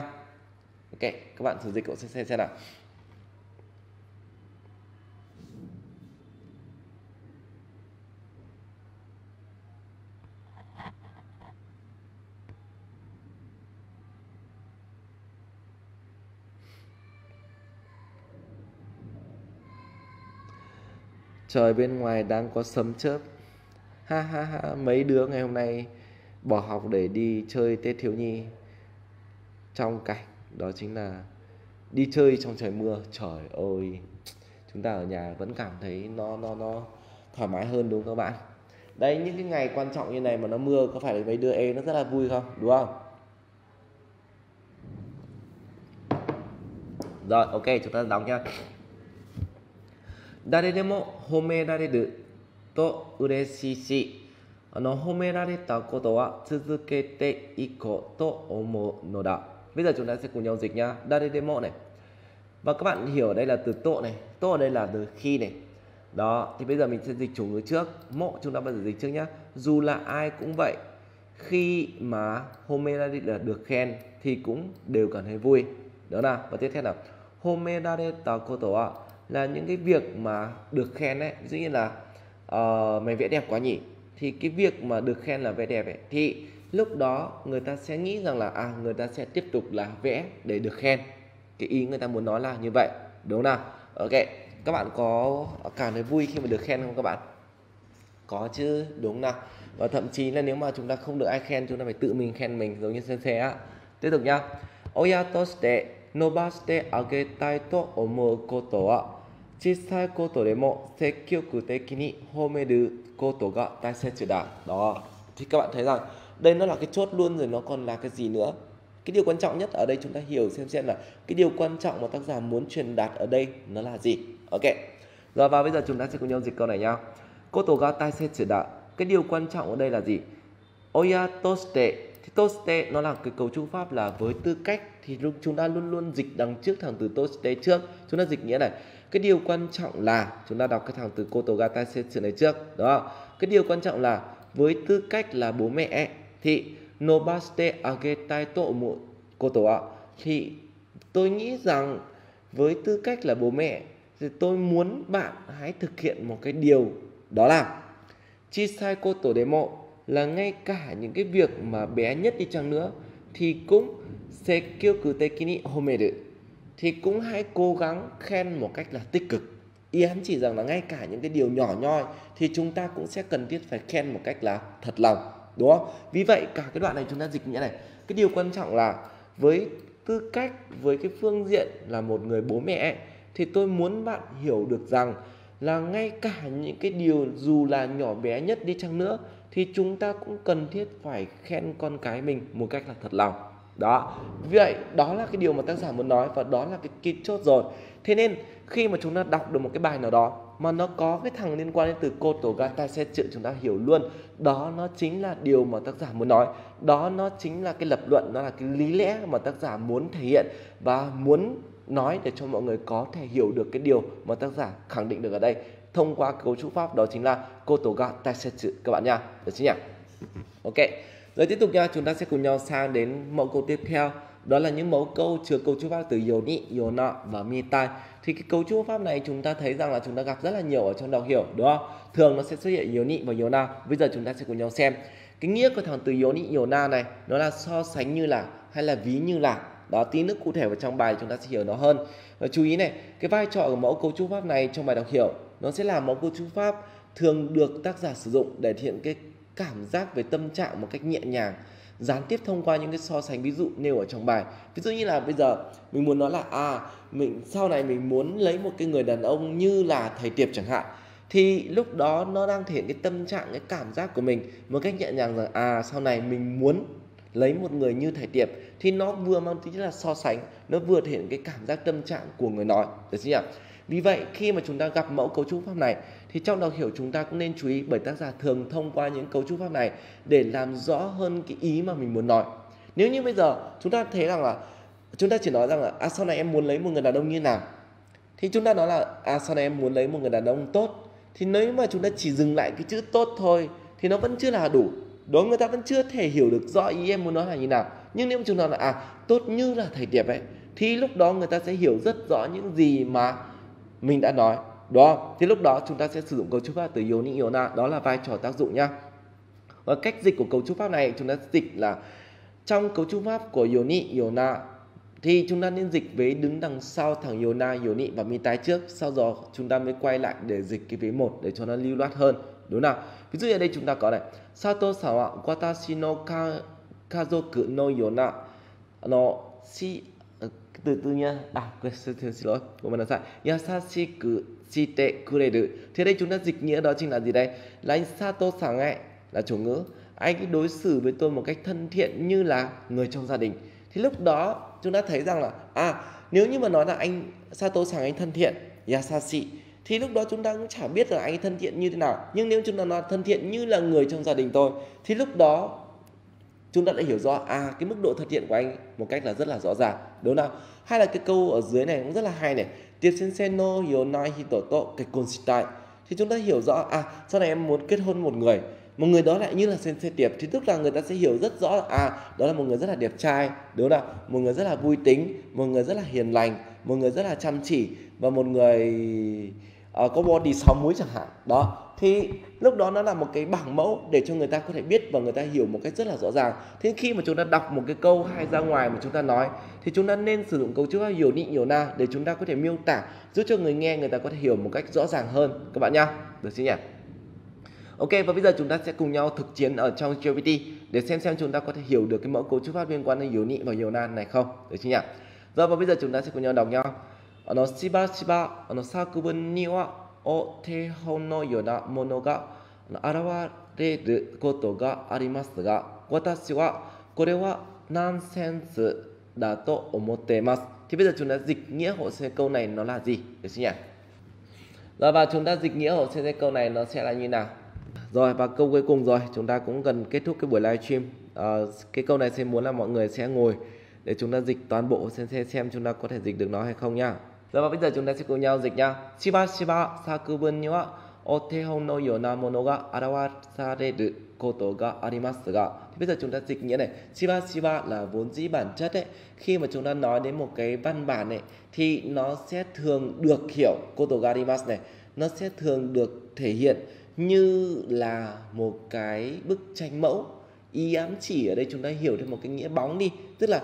Ok, các bạn thử dịch hộ sensei xem nào. Trời bên ngoài đang có sấm chớp. Ha ha ha, mấy đứa ngày hôm nay bỏ học để đi chơi tết thiếu nhi. Trong cảnh đó chính là đi chơi trong trời mưa. Trời ơi, chúng ta ở nhà vẫn cảm thấy nó nó nó thoải mái hơn đúng không các bạn? Đây những cái ngày quan trọng như này mà nó mưa, có phải là mấy đứa em nó rất là vui không? Đúng không? Rồi, ok, chúng ta đóng nha. 誰でも褒められると嬉しいしあの褒められたことは続けていこうと思うのだ bây giờ chúng ta sẽ cùng nhau dịch nhá Dare demo này và các bạn hiểu đây là từ tô này tô ở đây là từ khi này đó thì bây giờ mình sẽ dịch chủ ngữ trước mộ chúng ta bao giờ dịch trước nhá dù là ai cũng vậy khi mà homerari là được khen thì cũng đều cảm thấy vui đó nào và tiếp theo nào homerare ta koto wa là những cái việc mà được khen ấy. Dĩ nhiên là uh, mày vẽ đẹp quá nhỉ? Thì cái việc mà được khen là vẽ đẹp ấy. Thì lúc đó người ta sẽ nghĩ rằng là à người ta sẽ tiếp tục là vẽ để được khen. Cái ý người ta muốn nói là như vậy đúng không nào? Ok các bạn có cảm thấy vui khi mà được khen không các bạn? Có chứ đúng nào? Và thậm chí là nếu mà chúng ta không được ai khen chúng ta phải tự mình khen mình giống như sensei á. Tiếp tục nhá. Oya toste nobaste agetai to omou koto 小さいことでも積極的に褒めることが大切だ đó thì các bạn thấy rằng đây nó là cái chốt luôn rồi nó còn là cái gì nữa cái điều quan trọng nhất ở đây chúng ta hiểu xem xem là cái điều quan trọng mà tác giả muốn truyền đạt ở đây nó là gì ok rồi và bây giờ chúng ta sẽ cùng nhau dịch câu này nhá koto ga taisetsu da cái điều quan trọng ở đây là gì oya toste thì toste nó là cái cấu trúc pháp là với tư cách thì chúng ta luôn luôn dịch đằng trước thằng từ toste trước chúng ta dịch nghĩa này cái điều quan trọng là chúng ta đọc cái thằng từ Kotogata Setsu này trước, đó. Cái điều quan trọng là với tư cách là bố mẹ thì Nobaste agetai to mu koto ạ, thì tôi nghĩ rằng với tư cách là bố mẹ thì tôi muốn bạn hãy thực hiện một cái điều đó là chisai koto demo là ngay cả những cái việc mà bé nhất đi chăng nữa thì cũng sekyoku tekini homeru thì cũng hãy cố gắng khen một cách là tích cực. Ý hắn chỉ rằng là ngay cả những cái điều nhỏ nhoi thì chúng ta cũng sẽ cần thiết phải khen một cách là thật lòng, đúng không? Vì vậy cả cái đoạn này chúng ta dịch nghĩa này, cái điều quan trọng là với tư cách, với cái phương diện là một người bố mẹ thì tôi muốn bạn hiểu được rằng là ngay cả những cái điều dù là nhỏ bé nhất đi chăng nữa thì chúng ta cũng cần thiết phải khen con cái mình một cách là thật lòng đó. Vậy đó là cái điều mà tác giả muốn nói và đó là cái, cái chốt rồi. Thế nên khi mà chúng ta đọc được một cái bài nào đó mà nó có cái thằng liên quan đến từ cô tổ gata sẽ chữ chúng ta hiểu luôn đó nó chính là điều mà tác giả muốn nói. Đó nó chính là cái lập luận nó là cái lý lẽ mà tác giả muốn thể hiện và muốn nói để cho mọi người có thể hiểu được cái điều mà tác giả khẳng định được ở đây. Thông qua cấu trúc pháp đó chính là cô tổ gata sẽ chữ các bạn nha. Được chưa nhỉ? Ok rồi tiếp tục nha, chúng ta sẽ cùng nhau sang đến mẫu câu tiếp theo. Đó là những mẫu câu chứa cấu trúc pháp từ yoni, yona và mitai. Thì cái cấu trúc pháp này chúng ta thấy rằng là chúng ta gặp rất là nhiều ở trong đọc hiểu, đúng không? Thường nó sẽ xuất hiện yoni và yona. Bây giờ chúng ta sẽ cùng nhau xem. Cái nghĩa của thằng từ yoni, yona này nó là so sánh như là hay là ví như là đó tí nữa cụ thể vào trong bài chúng ta sẽ hiểu nó hơn và chú ý này cái vai trò của mẫu cấu trúc pháp này trong bài đọc hiểu nó sẽ là mẫu cấu trúc pháp thường được tác giả sử dụng để thể hiện cái cảm giác về tâm trạng một cách nhẹ nhàng, gián tiếp thông qua những cái so sánh ví dụ nêu ở trong bài. Ví dụ như là bây giờ mình muốn nói là à mình, sau này mình muốn lấy một cái người đàn ông như là thầy tiệp chẳng hạn, thì lúc đó nó đang thể hiện cái tâm trạng, cái cảm giác của mình một cách nhẹ nhàng rằng à sau này mình muốn lấy một người như thầy tiệp thì nó vừa mang tính là so sánh, nó vừa thể hiện cái cảm giác tâm trạng của người nói. Được chưa nhỉ? Vì vậy, khi mà chúng ta gặp mẫu cấu trúc pháp này thì trong đọc hiểu chúng ta cũng nên chú ý bởi tác giả thường thông qua những cấu trúc pháp này để làm rõ hơn cái ý mà mình muốn nói. Nếu như bây giờ chúng ta thấy rằng là, chúng ta chỉ nói rằng là à sau này em muốn lấy một người đàn ông như nào? Thì chúng ta nói là à sau này em muốn lấy một người đàn ông tốt. Thì nếu mà chúng ta chỉ dừng lại cái chữ tốt thôi, thì nó vẫn chưa là đủ. Đó người ta vẫn chưa thể hiểu được rõ ý em muốn nói là như nào. Nhưng nếu chúng ta là à tốt như là thầy đẹp ấy, thì lúc đó người ta sẽ hiểu rất rõ những gì mà mình đã nói đó thì lúc đó chúng ta sẽ sử dụng cấu trúc pháp từ yoni iona đó là vai trò tác dụng nhá. Và cách dịch của cấu trúc pháp này chúng ta dịch là trong cấu trúc pháp của yoni iona thì chúng ta nên dịch vế đứng đằng sau thằng Yona, Yoni và mi tái trước. Sau đó chúng ta mới quay lại để dịch cái vế một để cho nó lưu loát hơn đúng nào? Ví dụ ở đây chúng ta có này Sato sawa watashi no ka, kazoku no Yona no si từ từ nha. À quên xin, xin lỗi. Của mình là sai. Yasashiku shite kureru. Thế đây chúng ta dịch nghĩa đó chính là gì đây? Là anh Sato sang ấy là chủ ngữ. Anh đối xử với tôi một cách thân thiện như là người trong gia đình. Thì lúc đó chúng ta thấy rằng là à nếu như mà nói là anh Sato sáng anh thân thiện Yasashi thì lúc đó chúng ta cũng chả biết là anh thân thiện như thế nào. Nhưng nếu chúng ta nói thân thiện như là người trong gia đình tôi thì lúc đó chúng ta đã hiểu rõ à cái mức độ thực hiện của anh một cách là rất là rõ ràng đúng không nào? Hay là cái câu ở dưới này cũng rất là hay này tiệp sen no yonai hitoto kekkon shitai thì chúng ta hiểu rõ à sau này em muốn kết hôn một người một người đó lại như là sen sen tiệp thì tức là người ta sẽ hiểu rất rõ là à đó là một người rất là đẹp trai đúng không nào? Một người rất là vui tính một người rất là hiền lành một người rất là chăm chỉ và một người uh, có body sáu múi chẳng hạn. Đó thì lúc đó nó là một cái bảng mẫu để cho người ta có thể biết và người ta hiểu một cách rất là rõ ràng. Thế khi mà chúng ta đọc một cái câu hay ra ngoài mà chúng ta nói, thì chúng ta nên sử dụng cấu trúc hiểu nị hiểu na để chúng ta có thể miêu tả, giúp cho người nghe người ta có thể hiểu một cách rõ ràng hơn. Các bạn nhá, được chưa nhỉ? Ok, và bây giờ chúng ta sẽ cùng nhau thực chiến ở trong GPT để xem xem chúng ta có thể hiểu được cái mẫu cấu trúc phát liên quan đến hiểu nị và hiểu nan này không. Được chưa nhỉ? Rồi, và bây giờ chúng ta sẽ cùng nhau đọc nhau nó shiba shiba nó sakubun niwa あの作文にはお手本のようなものが現れることがありますが私はこれはナンセンスだと思っています thì bây giờ chúng ta dịch nghĩa hộ xe câu này nó là gì được chưa nhỉ rồi và chúng ta dịch nghĩa hộ xe câu này nó sẽ là như nào rồi và câu cuối cùng rồi chúng ta cũng gần kết thúc cái buổi livestream à, cái câu này sẽ muốn là mọi người sẽ ngồi để chúng ta dịch toàn bộ xem xem, xem chúng ta có thể dịch được nó hay không nhá rồi và bây giờ chúng ta sẽ cùng nhau dịch nha. Shiba shiba, sakubun ni wa otehon no yona mono ga arawasareru koto ga arimasu ga. Thì bây giờ chúng ta dịch nghĩa này. Shiba shiba là vốn dĩ bản chất ấy. Khi mà chúng ta nói đến một cái văn bản này thì nó sẽ thường được hiểu koto ga arimasu này. Nó sẽ thường được thể hiện như là một cái bức tranh mẫu ý ám chỉ ở đây chúng ta hiểu thêm một cái nghĩa bóng đi tức là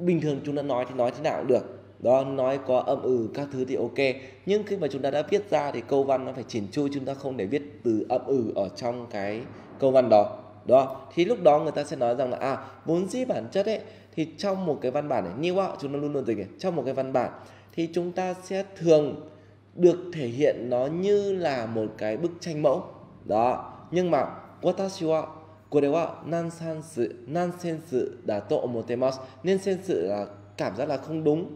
bình thường chúng ta nói thì nói thế nào cũng được đó nói có âm ừ các thứ thì ok nhưng khi mà chúng ta đã viết ra thì câu văn nó phải chỉn chu chúng ta không để viết từ âm ừ ở trong cái câu văn đó đó thì lúc đó người ta sẽ nói rằng là à vốn dĩ bản chất ấy thì trong một cái văn bản này như ạ chúng ta luôn luôn dịch này trong một cái văn bản thì chúng ta sẽ thường được thể hiện nó như là một cái bức tranh mẫu đó nhưng mà watashi wa これはナンセンスナンセンスだと思ってます。ナンセンス là cảm giác là không đúng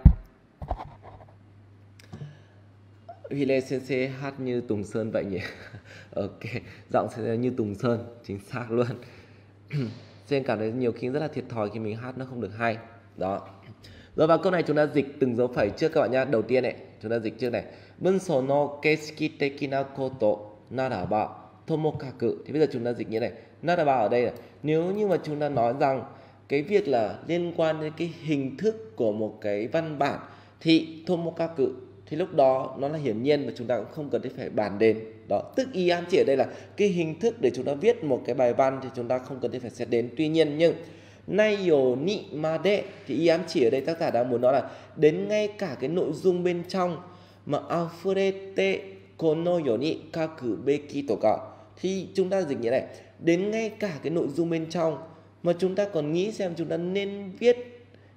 Hile Sensei hát như Tùng Sơn vậy nhỉ? Ok, giọng sẽ như Tùng Sơn, chính xác luôn. Sen cảm thấy nhiều khi rất là thiệt thòi khi mình hát nó không được hay. Đó. Rồi vào câu này chúng ta dịch từng dấu phẩy trước các bạn nhá. Đầu tiên này, chúng ta dịch trước này. Bunso no keski teki na koto naraba tomokaku Thì bây giờ chúng ta dịch như này. Naraba ở đây là nếu như mà chúng ta nói rằng cái việc là liên quan đến cái hình thức của một cái văn bản thị thôn một ca cự, thì lúc đó nó là hiển nhiên và chúng ta cũng không cần phải bàn đến đó, tức ý ám chỉ ở đây là cái hình thức để chúng ta viết một cái bài văn thì chúng ta không cần phải xét đến. Tuy nhiên nhưng, nay yo ni đệ thì ý ám chỉ ở đây tác giả đang muốn nói là đến ngay cả cái nội dung bên trong mà afurete kono yo ni kaku beki to ka thì chúng ta dịch như này, đến ngay cả cái nội dung bên trong mà chúng ta còn nghĩ xem chúng ta nên viết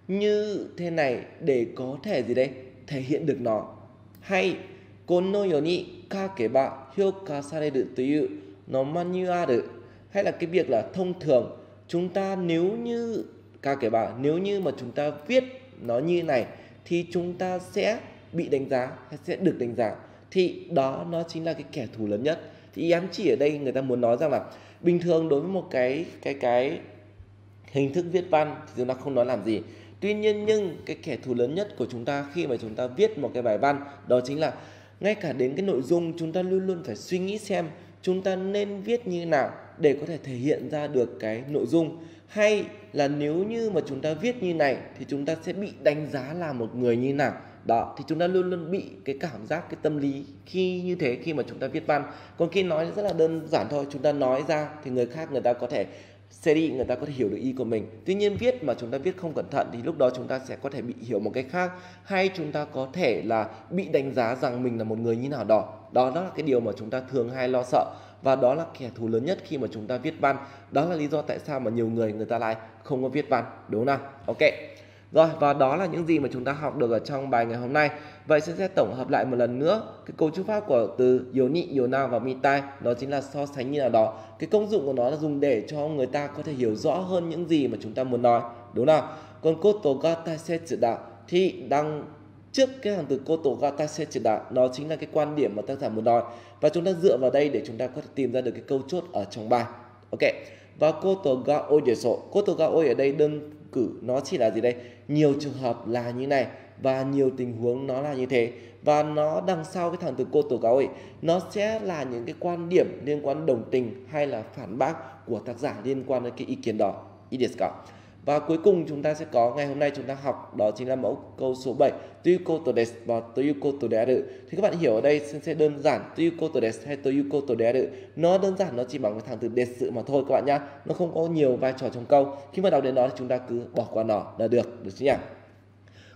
như thế này để có thể gì đây? Thể hiện được nó. Hay kono hay là cái việc là thông thường, chúng ta nếu như ca kể bảo nếu như mà chúng ta viết nó như này, thì chúng ta sẽ bị đánh giá hay sẽ được đánh giá. Thì đó, nó chính là cái kẻ thù lớn nhất. Thì ý ám chỉ ở đây, người ta muốn nói rằng là bình thường đối với một cái cái cái hình thức viết văn thì chúng ta không nói làm gì tuy nhiên nhưng cái kẻ thù lớn nhất của chúng ta khi mà chúng ta viết một cái bài văn đó chính là ngay cả đến cái nội dung chúng ta luôn luôn phải suy nghĩ xem chúng ta nên viết như nào để có thể thể hiện ra được cái nội dung. Hay là nếu như mà chúng ta viết như này thì chúng ta sẽ bị đánh giá là một người như nào? Đó, thì chúng ta luôn luôn bị cái cảm giác, cái tâm lý khi như thế khi mà chúng ta viết văn. Còn khi nói rất là đơn giản thôi, chúng ta nói ra thì người khác, người ta có thể đi người ta có thể hiểu được ý của mình. Tuy nhiên viết mà chúng ta viết không cẩn thận thì lúc đó chúng ta sẽ có thể bị hiểu một cách khác. Hay chúng ta có thể là bị đánh giá rằng mình là một người như nào đó. Đó đó là cái điều mà chúng ta thường hay lo sợ. Và đó là kẻ thù lớn nhất khi mà chúng ta viết văn. Đó là lý do tại sao mà nhiều người người ta lại không có viết văn. Đúng không nào? Ok rồi, và đó là những gì mà chúng ta học được ở trong bài ngày hôm nay. Vậy sẽ sẽ tổng hợp lại một lần nữa cái cấu trúc pháp của từ yoni yona và mitai đó chính là so sánh như nào đó. Cái công dụng của nó là dùng để cho người ta có thể hiểu rõ hơn những gì mà chúng ta muốn nói. Đúng không còn koto ga taisetsu đạo thì đang trước cái hàng từ koto ga taisetsu đạo, nó chính là cái quan điểm mà tác giả muốn nói. Và chúng ta dựa vào đây để chúng ta có thể tìm ra được cái câu chốt ở trong bài. Ok. Và koto ga oyeso koto ga oy ở đây đơn cử, nó chỉ là gì đây? Nhiều trường hợp là như này và nhiều tình huống nó là như thế. Và nó đằng sau cái thằng từ cô tổ cáo ấy, nó sẽ là những cái quan điểm liên quan đồng tình hay là phản bác của tác giả liên quan đến cái ý kiến đó. Ý desu và cuối cùng chúng ta sẽ có ngày hôm nay chúng ta học đó chính là mẫu câu số 7 Toyuko to desu và Toyuko to. Thì các bạn hiểu ở đây sẽ đơn giản Toyuko to desu hay Toyuko to. Nó đơn giản nó chỉ bằng cái thằng từ desu mà thôi các bạn nhá. Nó không có nhiều vai trò trong câu. Khi mà đọc đến đó thì chúng ta cứ bỏ qua nó là được, được chứ nhỉ?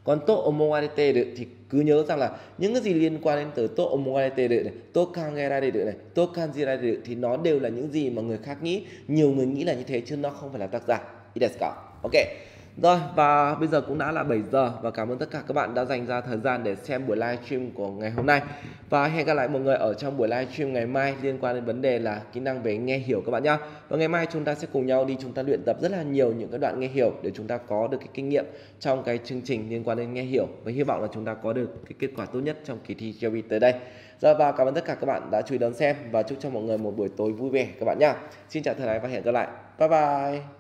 Còn to omowareteru thì cứ nhớ rằng là những cái gì liên quan đến từ to omowareteru này, to kangerareru này, to kanjirareru thì nó đều là những gì mà người khác nghĩ. Nhiều người nghĩ là như thế chứ nó không phải là tác giả. Ideska. Ok. Rồi, và bây giờ cũng đã là 7 giờ và cảm ơn tất cả các bạn đã dành ra thời gian để xem buổi livestream của ngày hôm nay. Và hẹn gặp lại mọi người ở trong buổi livestream ngày mai liên quan đến vấn đề là kỹ năng về nghe hiểu các bạn nhá. Và ngày mai chúng ta sẽ cùng nhau đi chúng ta luyện tập rất là nhiều những cái đoạn nghe hiểu để chúng ta có được cái kinh nghiệm trong cái chương trình liên quan đến nghe hiểu và hy vọng là chúng ta có được cái kết quả tốt nhất trong kỳ thi GRE tới đây. Rồi, và cảm ơn tất cả các bạn đã chú ý đón xem và chúc cho mọi người một buổi tối vui vẻ các bạn nhá. Xin chào thời ái và hẹn gặp lại. Bye bye.